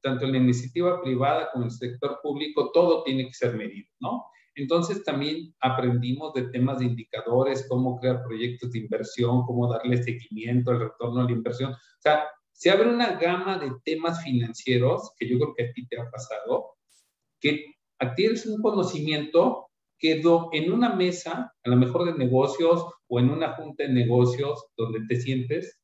tanto en la iniciativa privada como en el sector público, todo tiene que ser medido, ¿no? Entonces también aprendimos de temas de indicadores, cómo crear proyectos de inversión, cómo darle seguimiento al retorno a la inversión. O sea, se abre una gama de temas financieros que yo creo que a ti te ha pasado, que adquieres un conocimiento que en una mesa, a lo mejor de negocios o en una junta de negocios donde te sientes,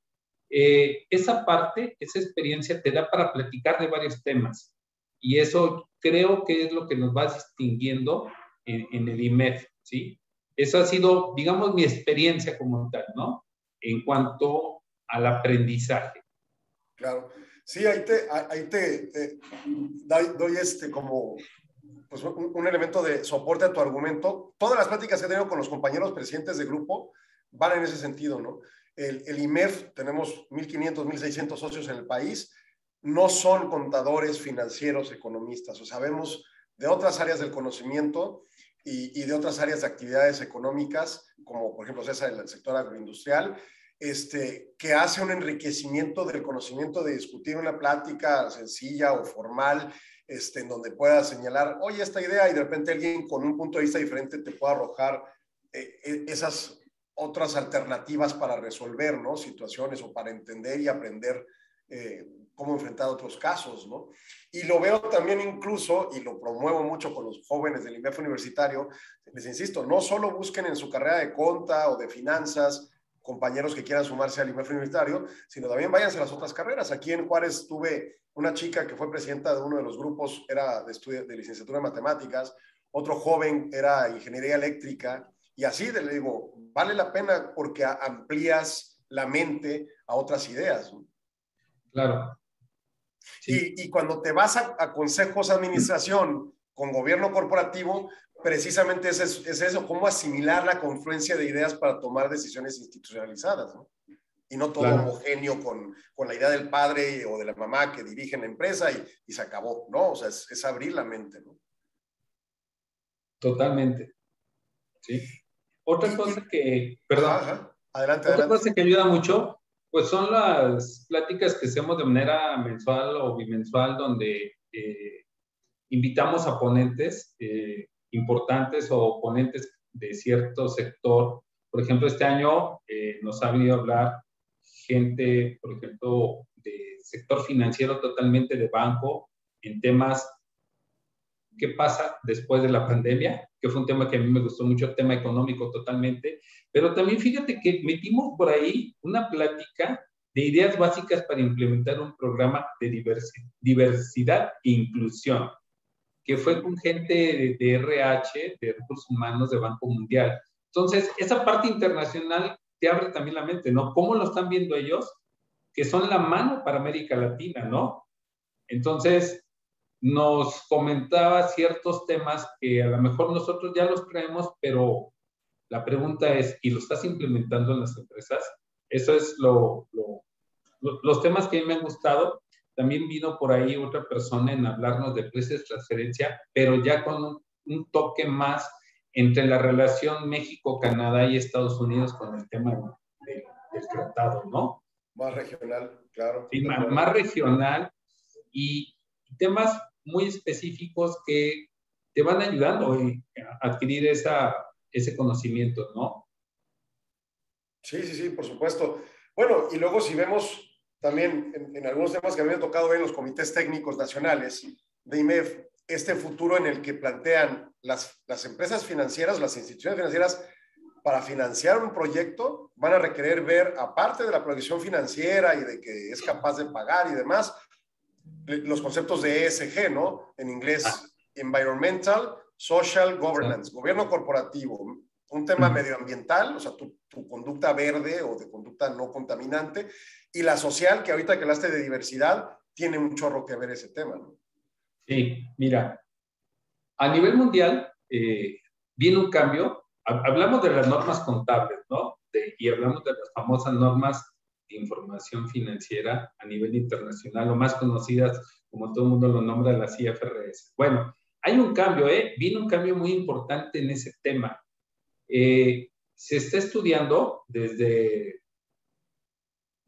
eh, esa parte, esa experiencia te da para platicar de varios temas. Y eso creo que es lo que nos va distinguiendo en, el IMEF, ¿sí? Eso ha sido, digamos, mi experiencia como tal, ¿no? En cuanto al aprendizaje. Claro. Sí, ahí te, ahí te, doy, este como pues, un, elemento de soporte a tu argumento. Todas las pláticas que he tenido con los compañeros presidentes de grupo van en ese sentido, ¿no? El, el IMEF, tenemos 1.500, 1.600 socios en el país, no son contadores financieros, economistas, o sabemos de otras áreas del conocimiento y, de otras áreas de actividades económicas, como por ejemplo esa del sector agroindustrial, este, que hace un enriquecimiento del conocimiento de discutir una plática sencilla o formal, este, en donde pueda señalar, oye, esta idea, y de repente alguien con un punto de vista diferente te pueda arrojar eh, eh, esas otras alternativas para resolver ¿no? situaciones o para entender y aprender eh, cómo enfrentar otros casos, ¿no? Y lo veo también incluso, y lo promuevo mucho con los jóvenes del IMEF universitario, les insisto, no solo busquen en su carrera de conta o de finanzas compañeros que quieran sumarse al IMEF universitario, sino también váyanse a las otras carreras. Aquí en Juárez tuve una chica que fue presidenta de uno de los grupos, era de, estudio, de licenciatura en matemáticas, otro joven era ingeniería eléctrica, y así le digo, vale la pena porque amplías la mente a otras ideas. Claro. Y, cuando te vas a, consejos de administración con gobierno corporativo, precisamente es, es, eso, cómo asimilar la confluencia de ideas para tomar decisiones institucionalizadas, ¿no? Y no todo homogéneo con, con, la idea del padre o de la mamá que dirigen la empresa y, y se acabó, ¿no? O sea, es, abrir la mente, ¿no? Totalmente. Sí. Otra cosa que, perdón, Adelante, otra cosa que ayuda mucho pues son las pláticas que hacemos de manera mensual o bimensual donde eh, invitamos a ponentes eh, importantes o ponentes de cierto sector. Por ejemplo, este año eh, nos ha venido a hablar gente, por ejemplo, de sector financiero totalmente de banco en temas qué pasa después de la pandemia, que fue un tema que a mí me gustó mucho, tema económico totalmente, pero también fíjate que metimos por ahí una plática de ideas básicas para implementar un programa de diversidad e inclusión, que fue con gente de, RH, de recursos humanos de Banco Mundial. Entonces, esa parte internacional te abre también la mente, ¿no? ¿Cómo lo están viendo ellos? Que son la mano para América Latina, ¿no? Entonces, nos comentaba ciertos temas que a lo mejor nosotros ya los traemos, pero la pregunta es, ¿y lo estás implementando en las empresas? Eso es lo, los temas que a mí me han gustado. También vino por ahí otra persona en hablarnos de precios de transferencia, pero ya con un, toque más entre la relación México, Canadá y Estados Unidos con el tema del tratado, ¿no? Más regional, claro. Sí, más, regional y temas muy específicos que te van ayudando a adquirir esa, ese conocimiento, ¿no? Sí, sí, sí, por supuesto. Bueno, y luego si vemos también en, algunos temas que me han tocado ver en los comités técnicos nacionales de IMEF, este futuro en el que plantean las, las empresas financieras, las instituciones financieras, para financiar un proyecto, van a requerir ver, aparte de la proyección financiera y de que es capaz de pagar y demás, los conceptos de ESG, ¿no? En inglés, Ah. Environmental, Social Governance, gobierno corporativo, un tema medioambiental, o sea, tu, tu, conducta verde o de conducta no contaminante, y la social, que ahorita que hablaste de diversidad, tiene un chorro que ver ese tema, ¿no? Sí, mira, a nivel mundial eh, viene un cambio, hablamos de las normas contables, ¿no? De, y hablamos de las famosas normas de información financiera a nivel internacional, o más conocidas, como todo el mundo lo nombra, las IFRS. Bueno, hay un cambio, ¿eh? Viene un cambio muy importante en ese tema. Eh, se está estudiando desde,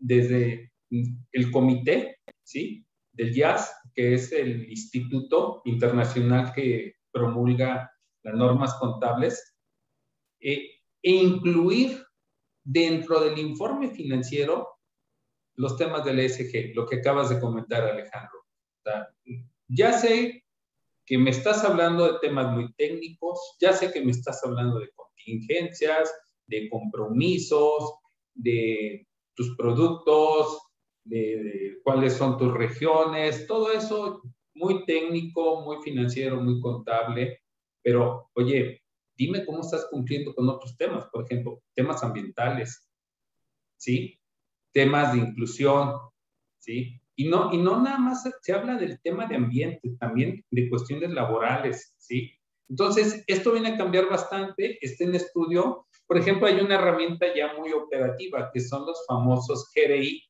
desde el comité, ¿sí? Del JAS, que es el instituto internacional que promulga las normas contables, eh, e incluir dentro del informe financiero los temas del ESG, lo que acabas de comentar, Alejandro. O sea, ya sé que me estás hablando de temas muy técnicos, ya sé que me estás hablando de contingencias, de compromisos, de tus productos, de, de, cuáles son tus regiones, todo eso muy técnico, muy financiero, muy contable, pero oye, dime cómo estás cumpliendo con otros temas, por ejemplo, temas ambientales, ¿sí? Temas de inclusión, ¿sí? Y no, y no nada más se habla del tema de ambiente, también de cuestiones laborales, ¿sí? Entonces, esto viene a cambiar bastante, está en estudio. Por ejemplo, hay una herramienta ya muy operativa, que son los famosos GRI,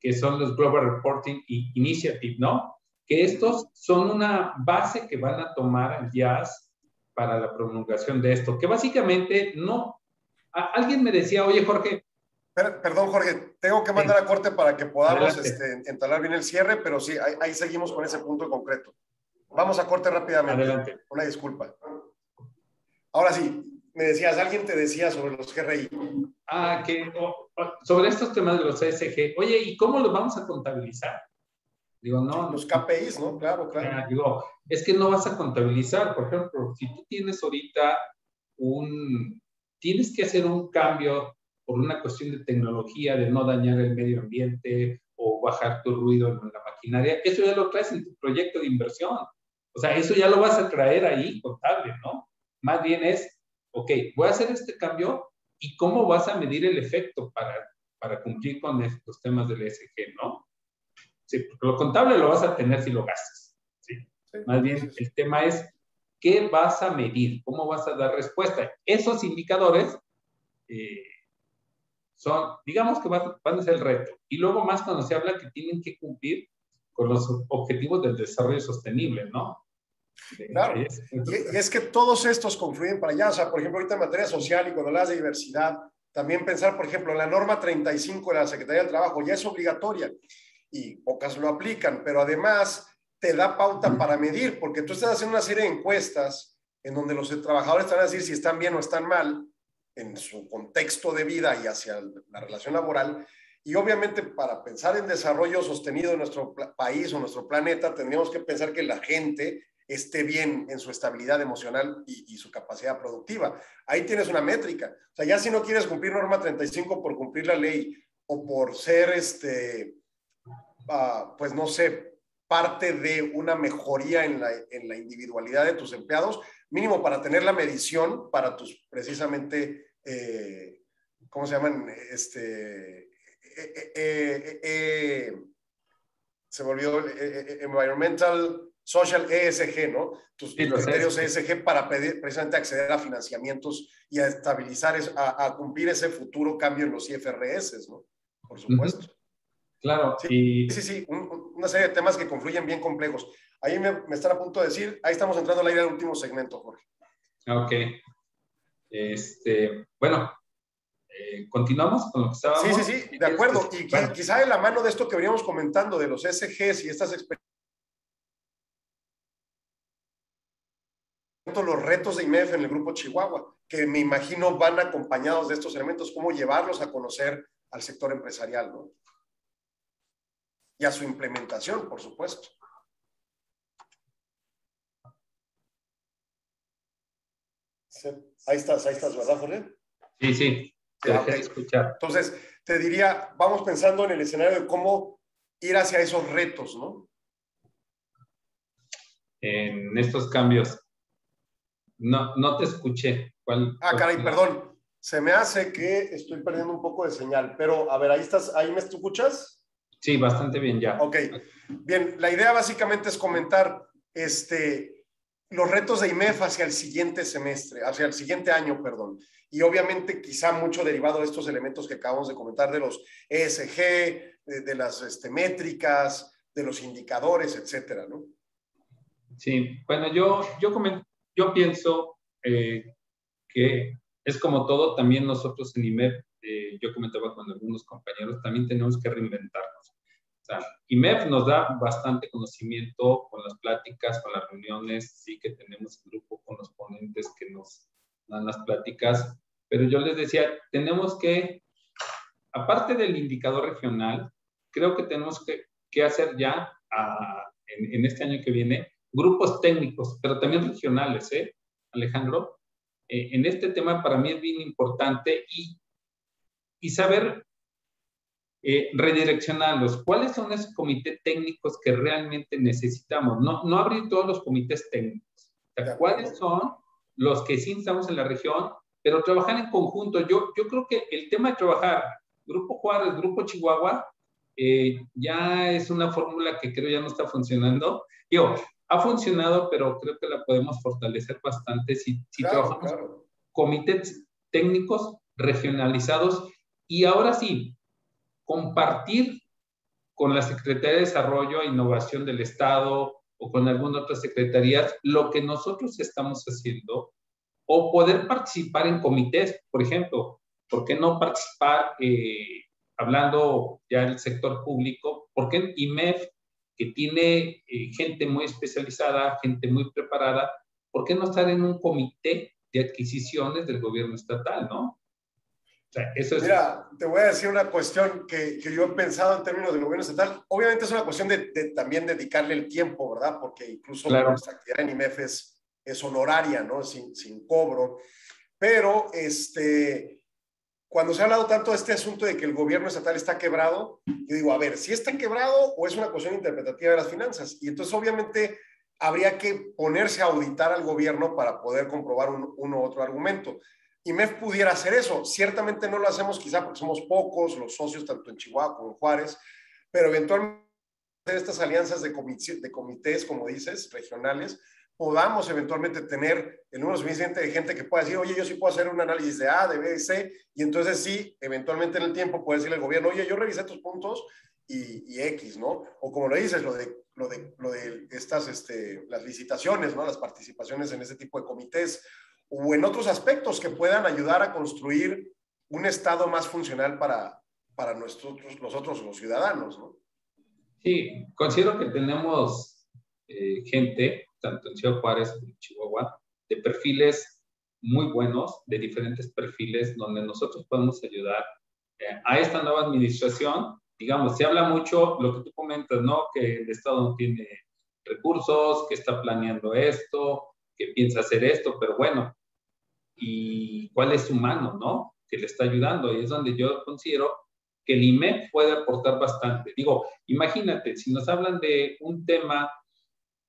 que son los Global Reporting Initiative, ¿no? Que estos son una base que van a tomar jazz para la promulgación de esto, que básicamente no... Alguien me decía, oye Jorge... Per, perdón Jorge, tengo que mandar a corte para que podamos este, entalar bien el cierre, pero sí, ahí, ahí, seguimos con ese punto en concreto. Vamos a corte rápidamente. Adelante. Una disculpa. Ahora sí, me decías, alguien te decía sobre los GRI. Ah, que oh, sobre estos temas de los ESG, oye, ¿y cómo los vamos a contabilizar? Digo, no. Los KPIs, ¿no? Claro, claro. Ah, digo, es que no vas a contabilizar. Por ejemplo, si tú tienes ahorita un. Tienes que hacer un cambio por una cuestión de tecnología, de no dañar el medio ambiente o bajar tu ruido en la maquinaria, eso ya lo traes en tu proyecto de inversión. O sea, eso ya lo vas a traer ahí contable, ¿no? Más bien es, ok, voy a hacer este cambio y cómo vas a medir el efecto para, para cumplir con estos temas del ESG, ¿no? Sí, porque lo contable lo vas a tener si lo gastas. ¿sí? Sí, Más bien, el tema es qué vas a medir, cómo vas a dar respuesta. Esos indicadores eh, son, digamos que van, van, a ser el reto. Y luego más cuando se habla que tienen que cumplir con los objetivos del desarrollo sostenible, ¿no? Claro. Y, es que todos estos confluyen para allá. O sea, por ejemplo, ahorita en materia social y cuando hablas de diversidad, también pensar, por ejemplo, en la norma 35 de la Secretaría del Trabajo ya es obligatoria y pocas lo aplican, pero además te da pauta para medir, porque tú estás haciendo una serie de encuestas en donde los trabajadores te van a decir si están bien o están mal en su contexto de vida y hacia la relación laboral. Y obviamente para pensar en desarrollo sostenido en nuestro país o nuestro planeta, tendríamos que pensar que la gente esté bien en su estabilidad emocional y, su capacidad productiva. Ahí tienes una métrica. O sea, ya si no quieres cumplir norma 35 por cumplir la ley o por ser, este, uh, pues no sé, parte de una mejoría en la, en la individualidad de tus empleados, mínimo para tener la medición para tus, precisamente, eh, ¿cómo se llaman? Este, eh, eh, se volvió environmental social ESG, ¿no? Tus, sí, tus criterios ESG para pedir, precisamente acceder a financiamientos y a estabilizar, a, a, cumplir ese futuro cambio en los IFRS, ¿no? Por supuesto. Uh -huh. Claro. Sí, y... sí, sí, un, una serie de temas que confluyen bien complejos. Ahí me, me, están a punto de decir, ahí estamos entrando al aire del último segmento, Jorge. Ok. Este, bueno, eh, continuamos con lo que estábamos. Sí, sí, sí, de acuerdo. Y bueno. quizá en la mano de esto que veníamos comentando, de los SGs y estas experiencias, los retos de IMEF en el grupo Chihuahua, que me imagino van acompañados de estos elementos, cómo llevarlos a conocer al sector empresarial, ¿no? Y a su implementación, por supuesto. Ahí estás, ahí estás, ¿verdad, Jorge? Sí, sí, te ok. escuchar. Entonces, te diría, vamos pensando en el escenario de cómo ir hacia esos retos, ¿no? En estos cambios. No, no te escuché. ¿Cuál, Ah, cuál- caray, perdón. Se me hace que estoy perdiendo un poco de señal, pero a ver, ahí estás, ahí me escuchas. Sí, bastante bien ya. Ok, bien, la idea básicamente es comentar este, los retos de IMEF hacia el siguiente semestre, hacia el siguiente año, perdón. Y obviamente quizá mucho derivado de estos elementos que acabamos de comentar, de los ESG, de, de las este, métricas, de los indicadores, etcétera, ¿no? Sí, bueno, yo, yo, yo pienso eh, que es como todo, también nosotros en IMEP, eh, yo comentaba con algunos compañeros, también tenemos que reinventarnos. O sea, IMEP nos da bastante conocimiento con las pláticas, con las reuniones, sí que tenemos grupo con los ponentes que nos dan las pláticas, pero yo les decía, tenemos que, aparte del indicador regional, creo que tenemos que, que hacer ya ah, en, en este año que viene grupos técnicos, pero también regionales, ¿eh, Alejandro? Eh, en este tema para mí es bien importante y, y saber eh, redireccionarlos. ¿Cuáles son esos comités técnicos que realmente necesitamos? No, no abrir todos los comités técnicos. O sea, ¿Cuáles son los que sí estamos en la región, pero trabajar en conjunto? Yo, yo creo que el tema de trabajar Grupo Juárez, Grupo Chihuahua, eh, ya es una fórmula que creo ya no está funcionando. Digo, ha funcionado, pero creo que la podemos fortalecer bastante si, si Claro, trabajamos claro. comités técnicos regionalizados y ahora sí, compartir con la Secretaría de Desarrollo e Innovación del Estado o con alguna otra secretaría lo que nosotros estamos haciendo o poder participar en comités, por ejemplo, ¿por qué no participar eh, hablando ya del sector público? ¿Por qué IMEF, que tiene eh, gente muy especializada, gente muy preparada, ¿por qué no estar en un comité de adquisiciones del gobierno estatal, no? O sea, eso es... Mira, te voy a decir una cuestión que, que yo he pensado en términos del gobierno estatal. Obviamente es una cuestión de, de también dedicarle el tiempo, ¿verdad? Porque incluso Claro. nuestra actividad en IMEF es, es honoraria, ¿no? Sin, sin cobro. Pero este, cuando se ha hablado tanto de este asunto de que el gobierno estatal está quebrado, yo digo, a ver, si está quebrado o es una cuestión interpretativa de las finanzas. Y entonces obviamente habría que ponerse a auditar al gobierno para poder comprobar un, uno u otro argumento. IMEF pudiera hacer eso. Ciertamente no lo hacemos quizá porque somos pocos los socios tanto en Chihuahua como en Juárez, pero eventualmente estas alianzas de, de comités, como dices, regionales, podamos eventualmente tener el número suficiente de gente que pueda decir, oye, yo sí puedo hacer un análisis de A, de B, de C, y entonces sí, eventualmente en el tiempo puede decirle al gobierno, oye, yo revisé tus puntos y, y X, ¿no? O como lo dices, lo de, lo de, lo de estas, este, las licitaciones, ¿no? Las participaciones en ese tipo de comités, o en otros aspectos que puedan ayudar a construir un Estado más funcional para, para nosotros, nosotros los ciudadanos, ¿no? Sí, considero que tenemos eh, gente, tanto en Ciudad Juárez como en Chihuahua, de perfiles muy buenos, de diferentes perfiles, donde nosotros podemos ayudar eh, a esta nueva administración. Digamos, se habla mucho, lo que tú comentas, ¿no? Que el Estado no tiene recursos, que está planeando esto, que piensa hacer esto, pero bueno, ¿y cuál es su mano, no? Que le está ayudando. Y es donde yo considero que el IMEP puede aportar bastante. Digo, imagínate, si nos hablan de un tema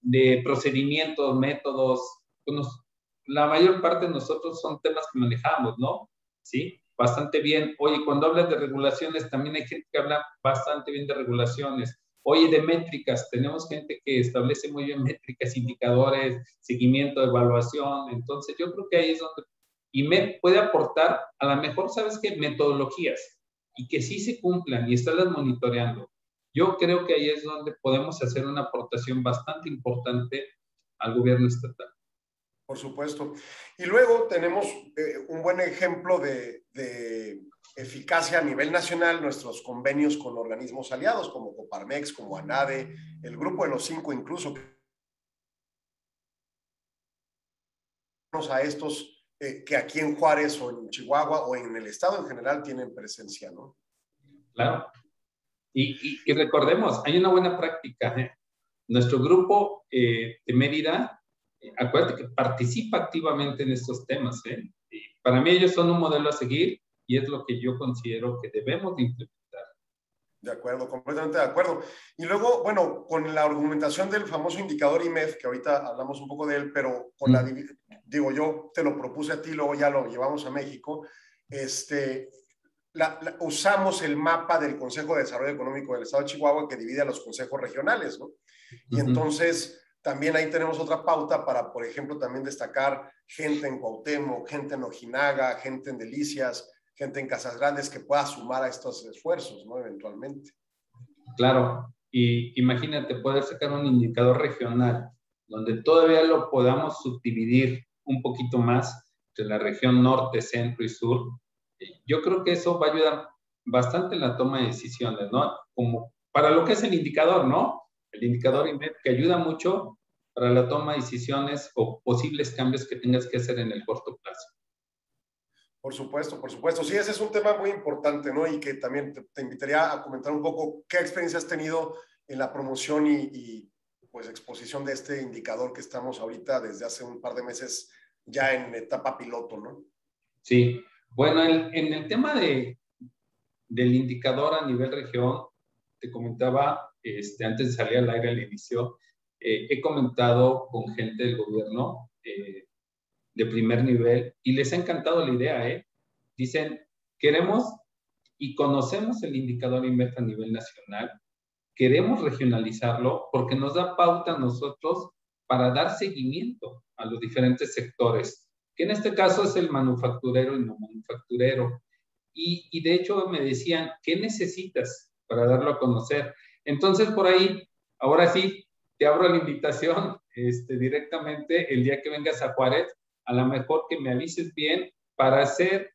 de procedimientos, métodos, pues la mayor parte de nosotros son temas que manejamos, ¿no? Sí, bastante bien. Oye, cuando hablas de regulaciones, también hay gente que habla bastante bien de regulaciones. Oye, de métricas, tenemos gente que establece muy bien métricas, indicadores, seguimiento, evaluación. Entonces, yo creo que ahí es donde IMEP puede aportar, a lo mejor, ¿sabes qué? Metodologías y que sí se cumplan y estarlas monitoreando. Yo creo que ahí es donde podemos hacer una aportación bastante importante al gobierno estatal. Por supuesto. Y luego tenemos eh, un buen ejemplo de, de, eficacia a nivel nacional, nuestros convenios con organismos aliados como Coparmex, como ANADE, el grupo de los cinco incluso. A estos eh, que aquí en Juárez o en Chihuahua o en el estado en general tienen presencia, ¿no? Claro. Y, y, y recordemos, hay una buena práctica. ¿eh? Nuestro grupo eh, de Mérida, eh, acuérdate que participa activamente en estos temas. ¿eh? Y para mí ellos son un modelo a seguir y es lo que yo considero que debemos de implementar. De acuerdo, completamente de acuerdo. Y luego, bueno, con la argumentación del famoso indicador IMEF, que ahorita hablamos un poco de él, pero con la, digo, yo te lo propuse a ti, luego ya lo llevamos a México, este, usamos el mapa del Consejo de Desarrollo Económico del Estado de Chihuahua que divide a los consejos regionales, ¿no? Y entonces también ahí tenemos otra pauta para, por ejemplo, también destacar gente en Cuauhtémoc, gente en Ojinaga, gente en Delicias, gente en Casas Grandes que pueda sumar a estos esfuerzos, ¿no? Eventualmente. Claro, y imagínate poder sacar un indicador regional donde todavía lo podamos subdividir un poquito más de la región norte, centro y sur. Yo creo que eso va a ayudar bastante en la toma de decisiones, ¿no? Como para lo que es el indicador, ¿no? El indicador IMED que ayuda mucho para la toma de decisiones o posibles cambios que tengas que hacer en el corto plazo. Por supuesto, por supuesto. Sí, ese es un tema muy importante, ¿no? Y que también te, invitaría a comentar un poco qué experiencia has tenido en la promoción y, pues exposición de este indicador que estamos ahorita desde hace un par de meses ya en etapa piloto, ¿no? Sí, bueno, en, en el tema de, del indicador a nivel región, te comentaba este, antes de salir al aire al inicio, eh, he comentado con gente del gobierno eh, de primer nivel y les ha encantado la idea, ¿eh? Dicen, queremos y conocemos el indicador INVEF a nivel nacional, queremos regionalizarlo porque nos da pauta a nosotros para dar seguimiento a los diferentes sectores, que en este caso es el manufacturero y no manufacturero. Y, y de hecho me decían, ¿qué necesitas para darlo a conocer? Entonces, por ahí, ahora sí, te abro la invitación este, directamente el día que vengas a Juárez, a lo mejor que me avises bien para hacer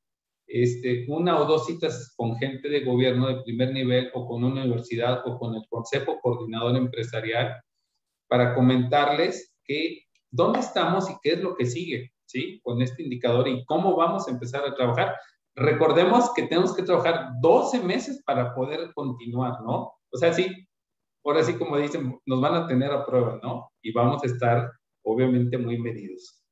este, una o dos citas con gente de gobierno de primer nivel o con una universidad o con el Consejo Coordinador Empresarial para comentarles que, dónde estamos y qué es lo que sigue, ¿sí? Con este indicador y cómo vamos a empezar a trabajar. Recordemos que tenemos que trabajar 12 meses para poder continuar, ¿no? O sea, sí, ahora sí, como dicen, nos van a tener a prueba, ¿no? Y vamos a estar, obviamente, muy medidos.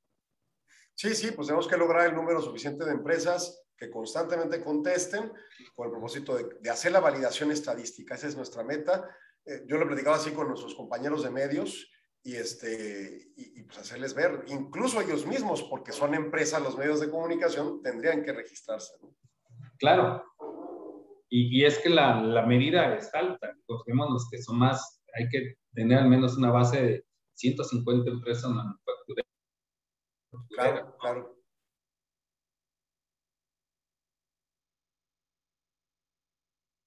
Sí, sí, pues tenemos que lograr el número suficiente de empresas que constantemente contesten con el propósito de, hacer la validación estadística. Esa es nuestra meta. Eh, yo lo he platicado así con nuestros compañeros de medios y, este, y, pues hacerles ver, incluso ellos mismos, porque son empresas, los medios de comunicación, tendrían que registrarse. ¿no? Claro, y, es que la, la, medida es alta. Acordémonos que son más, hay que tener al menos una base de 150 empresas manufactureras. Claro, claro.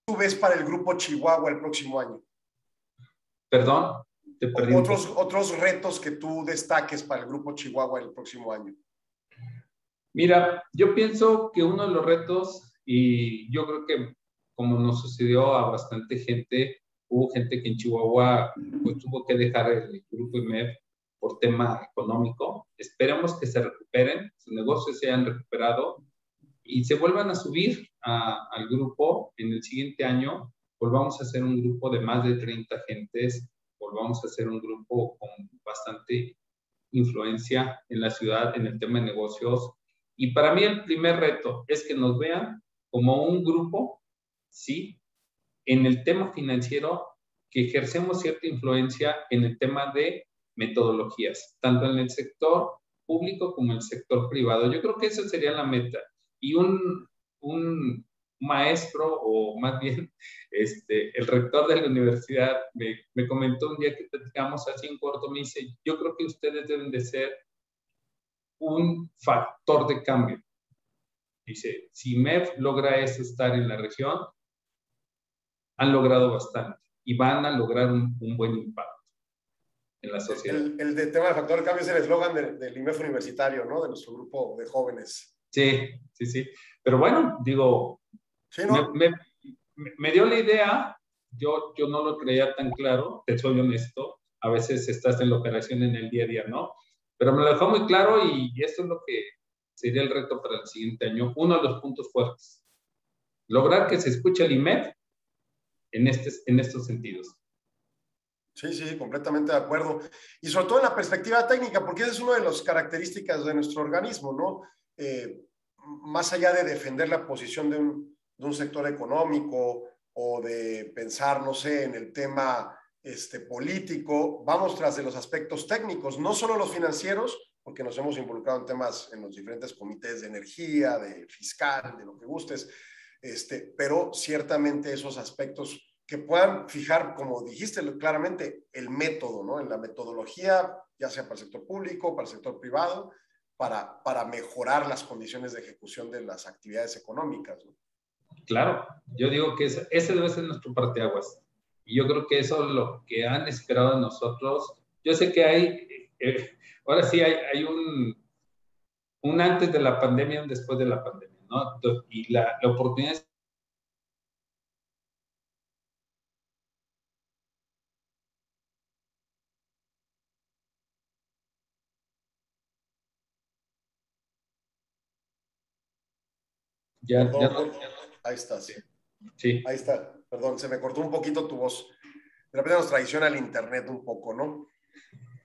¿Tú ves para el grupo Chihuahua el próximo año? Perdón, te perdí. Otros, otros retos que tú destaques para el grupo Chihuahua el próximo año. Mira, yo pienso que uno de los retos, y yo creo que como nos sucedió a bastante gente, hubo gente que en Chihuahua pues, tuvo que dejar el grupo IMEF por tema económico. Esperemos que se recuperen, sus negocios se hayan recuperado y se vuelvan a subir al grupo en el siguiente año. Volvamos a hacer un grupo de más de 30 gentes, volvamos a hacer un grupo con bastante influencia en la ciudad en el tema de negocios. Y para mí el primer reto es que nos vean como un grupo ¿sí? En el tema financiero, que ejercemos cierta influencia en el tema de metodologías, tanto en el sector público como en el sector privado. Yo creo que esa sería la meta. Y un, un maestro, o más bien este, el rector de la universidad, me, me comentó un día que platicamos así en corto, me dice, yo creo que ustedes deben de ser un factor de cambio. Dice, si MEF logra eso, estar en la región, han logrado bastante y van a lograr un, buen impacto en la sociedad. El, de tema del factor de cambio es el eslogan del IMEF universitario, ¿no? De nuestro grupo de jóvenes. Sí, sí, sí. Pero bueno, digo, me, me, dio la idea, yo, yo no lo creía tan claro, te soy honesto, a veces estás en la operación en el día a día, ¿no? Pero me lo dejó muy claro y, y esto es lo que sería el reto para el siguiente año, uno de los puntos fuertes. Lograr que se escuche el IMEF en, este, en estos sentidos. Sí, sí, completamente de acuerdo. Y sobre todo en la perspectiva técnica, porque esa es una de las características de nuestro organismo, ¿no? Eh, más allá de defender la posición de un, de un sector económico o de pensar, no sé, en el tema este, político, vamos tras de los aspectos técnicos, no solo los financieros, porque nos hemos involucrado en temas en los diferentes comités de energía, de fiscal, de lo que gustes, este, pero ciertamente esos aspectos que puedan fijar, como dijiste claramente, el método, ¿no? En la metodología, ya sea para el sector público, para el sector privado, para, para mejorar las condiciones de ejecución de las actividades económicas. ¿no? Claro, yo digo que ese, ese debe ser nuestro parteaguas. Y yo creo que eso es lo que han esperado de nosotros. Yo sé que hay, eh, ahora sí hay, hay un, un antes de la pandemia y un después de la pandemia, ¿no? Y la, la oportunidad es Ya, ya, Ahí está, sí. sí. Ahí está. Perdón, se me cortó un poquito tu voz. De repente nos traiciona el internet un poco, ¿no?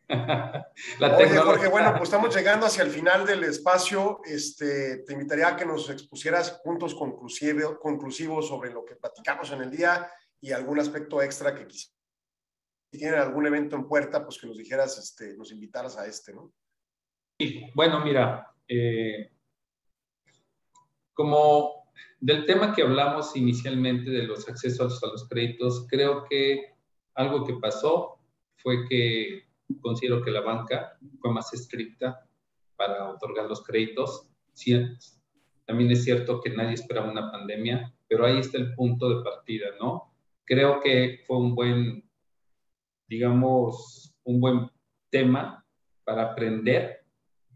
La Oye, Jorge, bueno, pues estamos llegando hacia el final del espacio. Este, te invitaría a que nos expusieras puntos conclusivos, sobre lo que platicamos en el día y algún aspecto extra que quisieras. Si tienen algún evento en puerta, pues que nos dijeras, este, nos invitaras a este, ¿no? Sí, bueno, mira, eh, como del tema que hablamos inicialmente de los accesos a los créditos, creo que algo que pasó fue que considero que la banca fue más estricta para otorgar los créditos. también es cierto que nadie esperaba una pandemia, pero ahí está el punto de partida, ¿no? Creo que fue un buen, digamos, un buen tema para aprender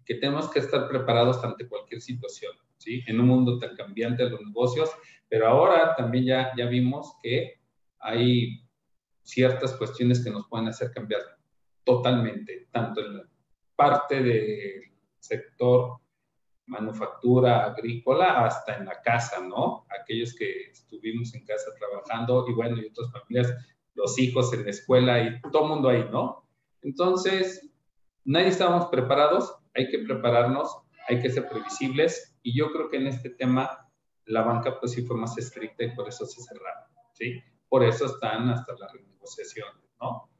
que tenemos que estar preparados ante cualquier situación. En un mundo tan cambiante de los negocios, pero ahora también ya, ya vimos que hay ciertas cuestiones que nos pueden hacer cambiar totalmente, tanto en la parte del sector manufactura agrícola hasta en la casa, ¿no? Aquellos que estuvimos en casa trabajando y bueno, y otras familias, los hijos en la escuela y todo el mundo ahí, ¿no? Entonces, nadie estábamos preparados, hay que prepararnos, hay que ser previsibles y yo creo que en este tema la banca pues sí fue más estricta y por eso se cerraron, ¿sí? Por eso están hasta las renegociaciones, ¿no?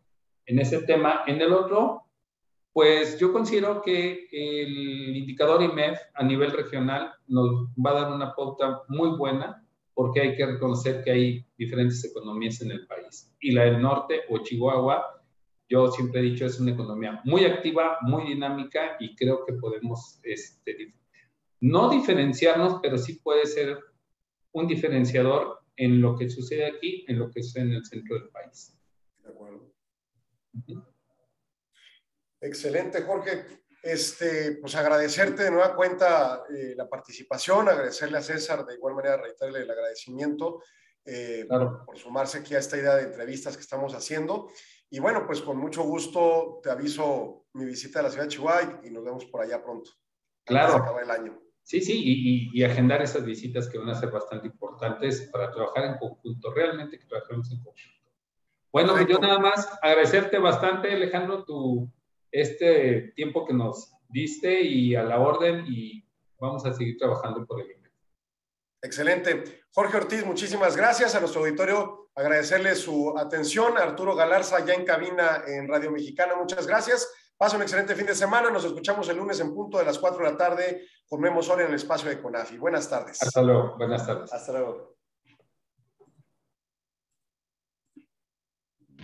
En ese tema. En el otro, pues yo considero que el indicador IMEF a nivel regional nos va a dar una pauta muy buena porque hay que reconocer que hay diferentes economías en el país. Y la del norte o Chihuahua, yo siempre he dicho, es una economía muy activa, muy dinámica y creo que podemos este, no diferenciarnos, pero sí puede ser un diferenciador en lo que sucede aquí, en lo que sucede en el centro del país. De acuerdo. Excelente, Jorge. Este, pues agradecerte de nueva cuenta eh, la participación, agradecerle a César, de igual manera reiterarle el agradecimiento eh, por, sumarse aquí a esta idea de entrevistas que estamos haciendo. Y bueno, pues con mucho gusto te aviso mi visita a la ciudad de Chihuahua y nos vemos por allá pronto. Claro. Acaba el año. Sí, sí, y, agendar esas visitas que van a ser bastante importantes para trabajar en conjunto, realmente que trabajemos en conjunto. Bueno, yo nada más agradecerte bastante, Alejandro, tu, este tiempo que nos diste y a la orden y vamos a seguir trabajando por el email. Excelente. Jorge Ortiz, muchísimas gracias a nuestro auditorio. Agradecerle su atención. Arturo Galarza, ya en cabina en Radio Mexicana, muchas gracias. Pasa un excelente fin de semana. Nos escuchamos el lunes en punto de las 4 de la tarde. Formemos hora en el espacio de CONAFI. Buenas tardes. Hasta luego. Buenas tardes. Hasta luego.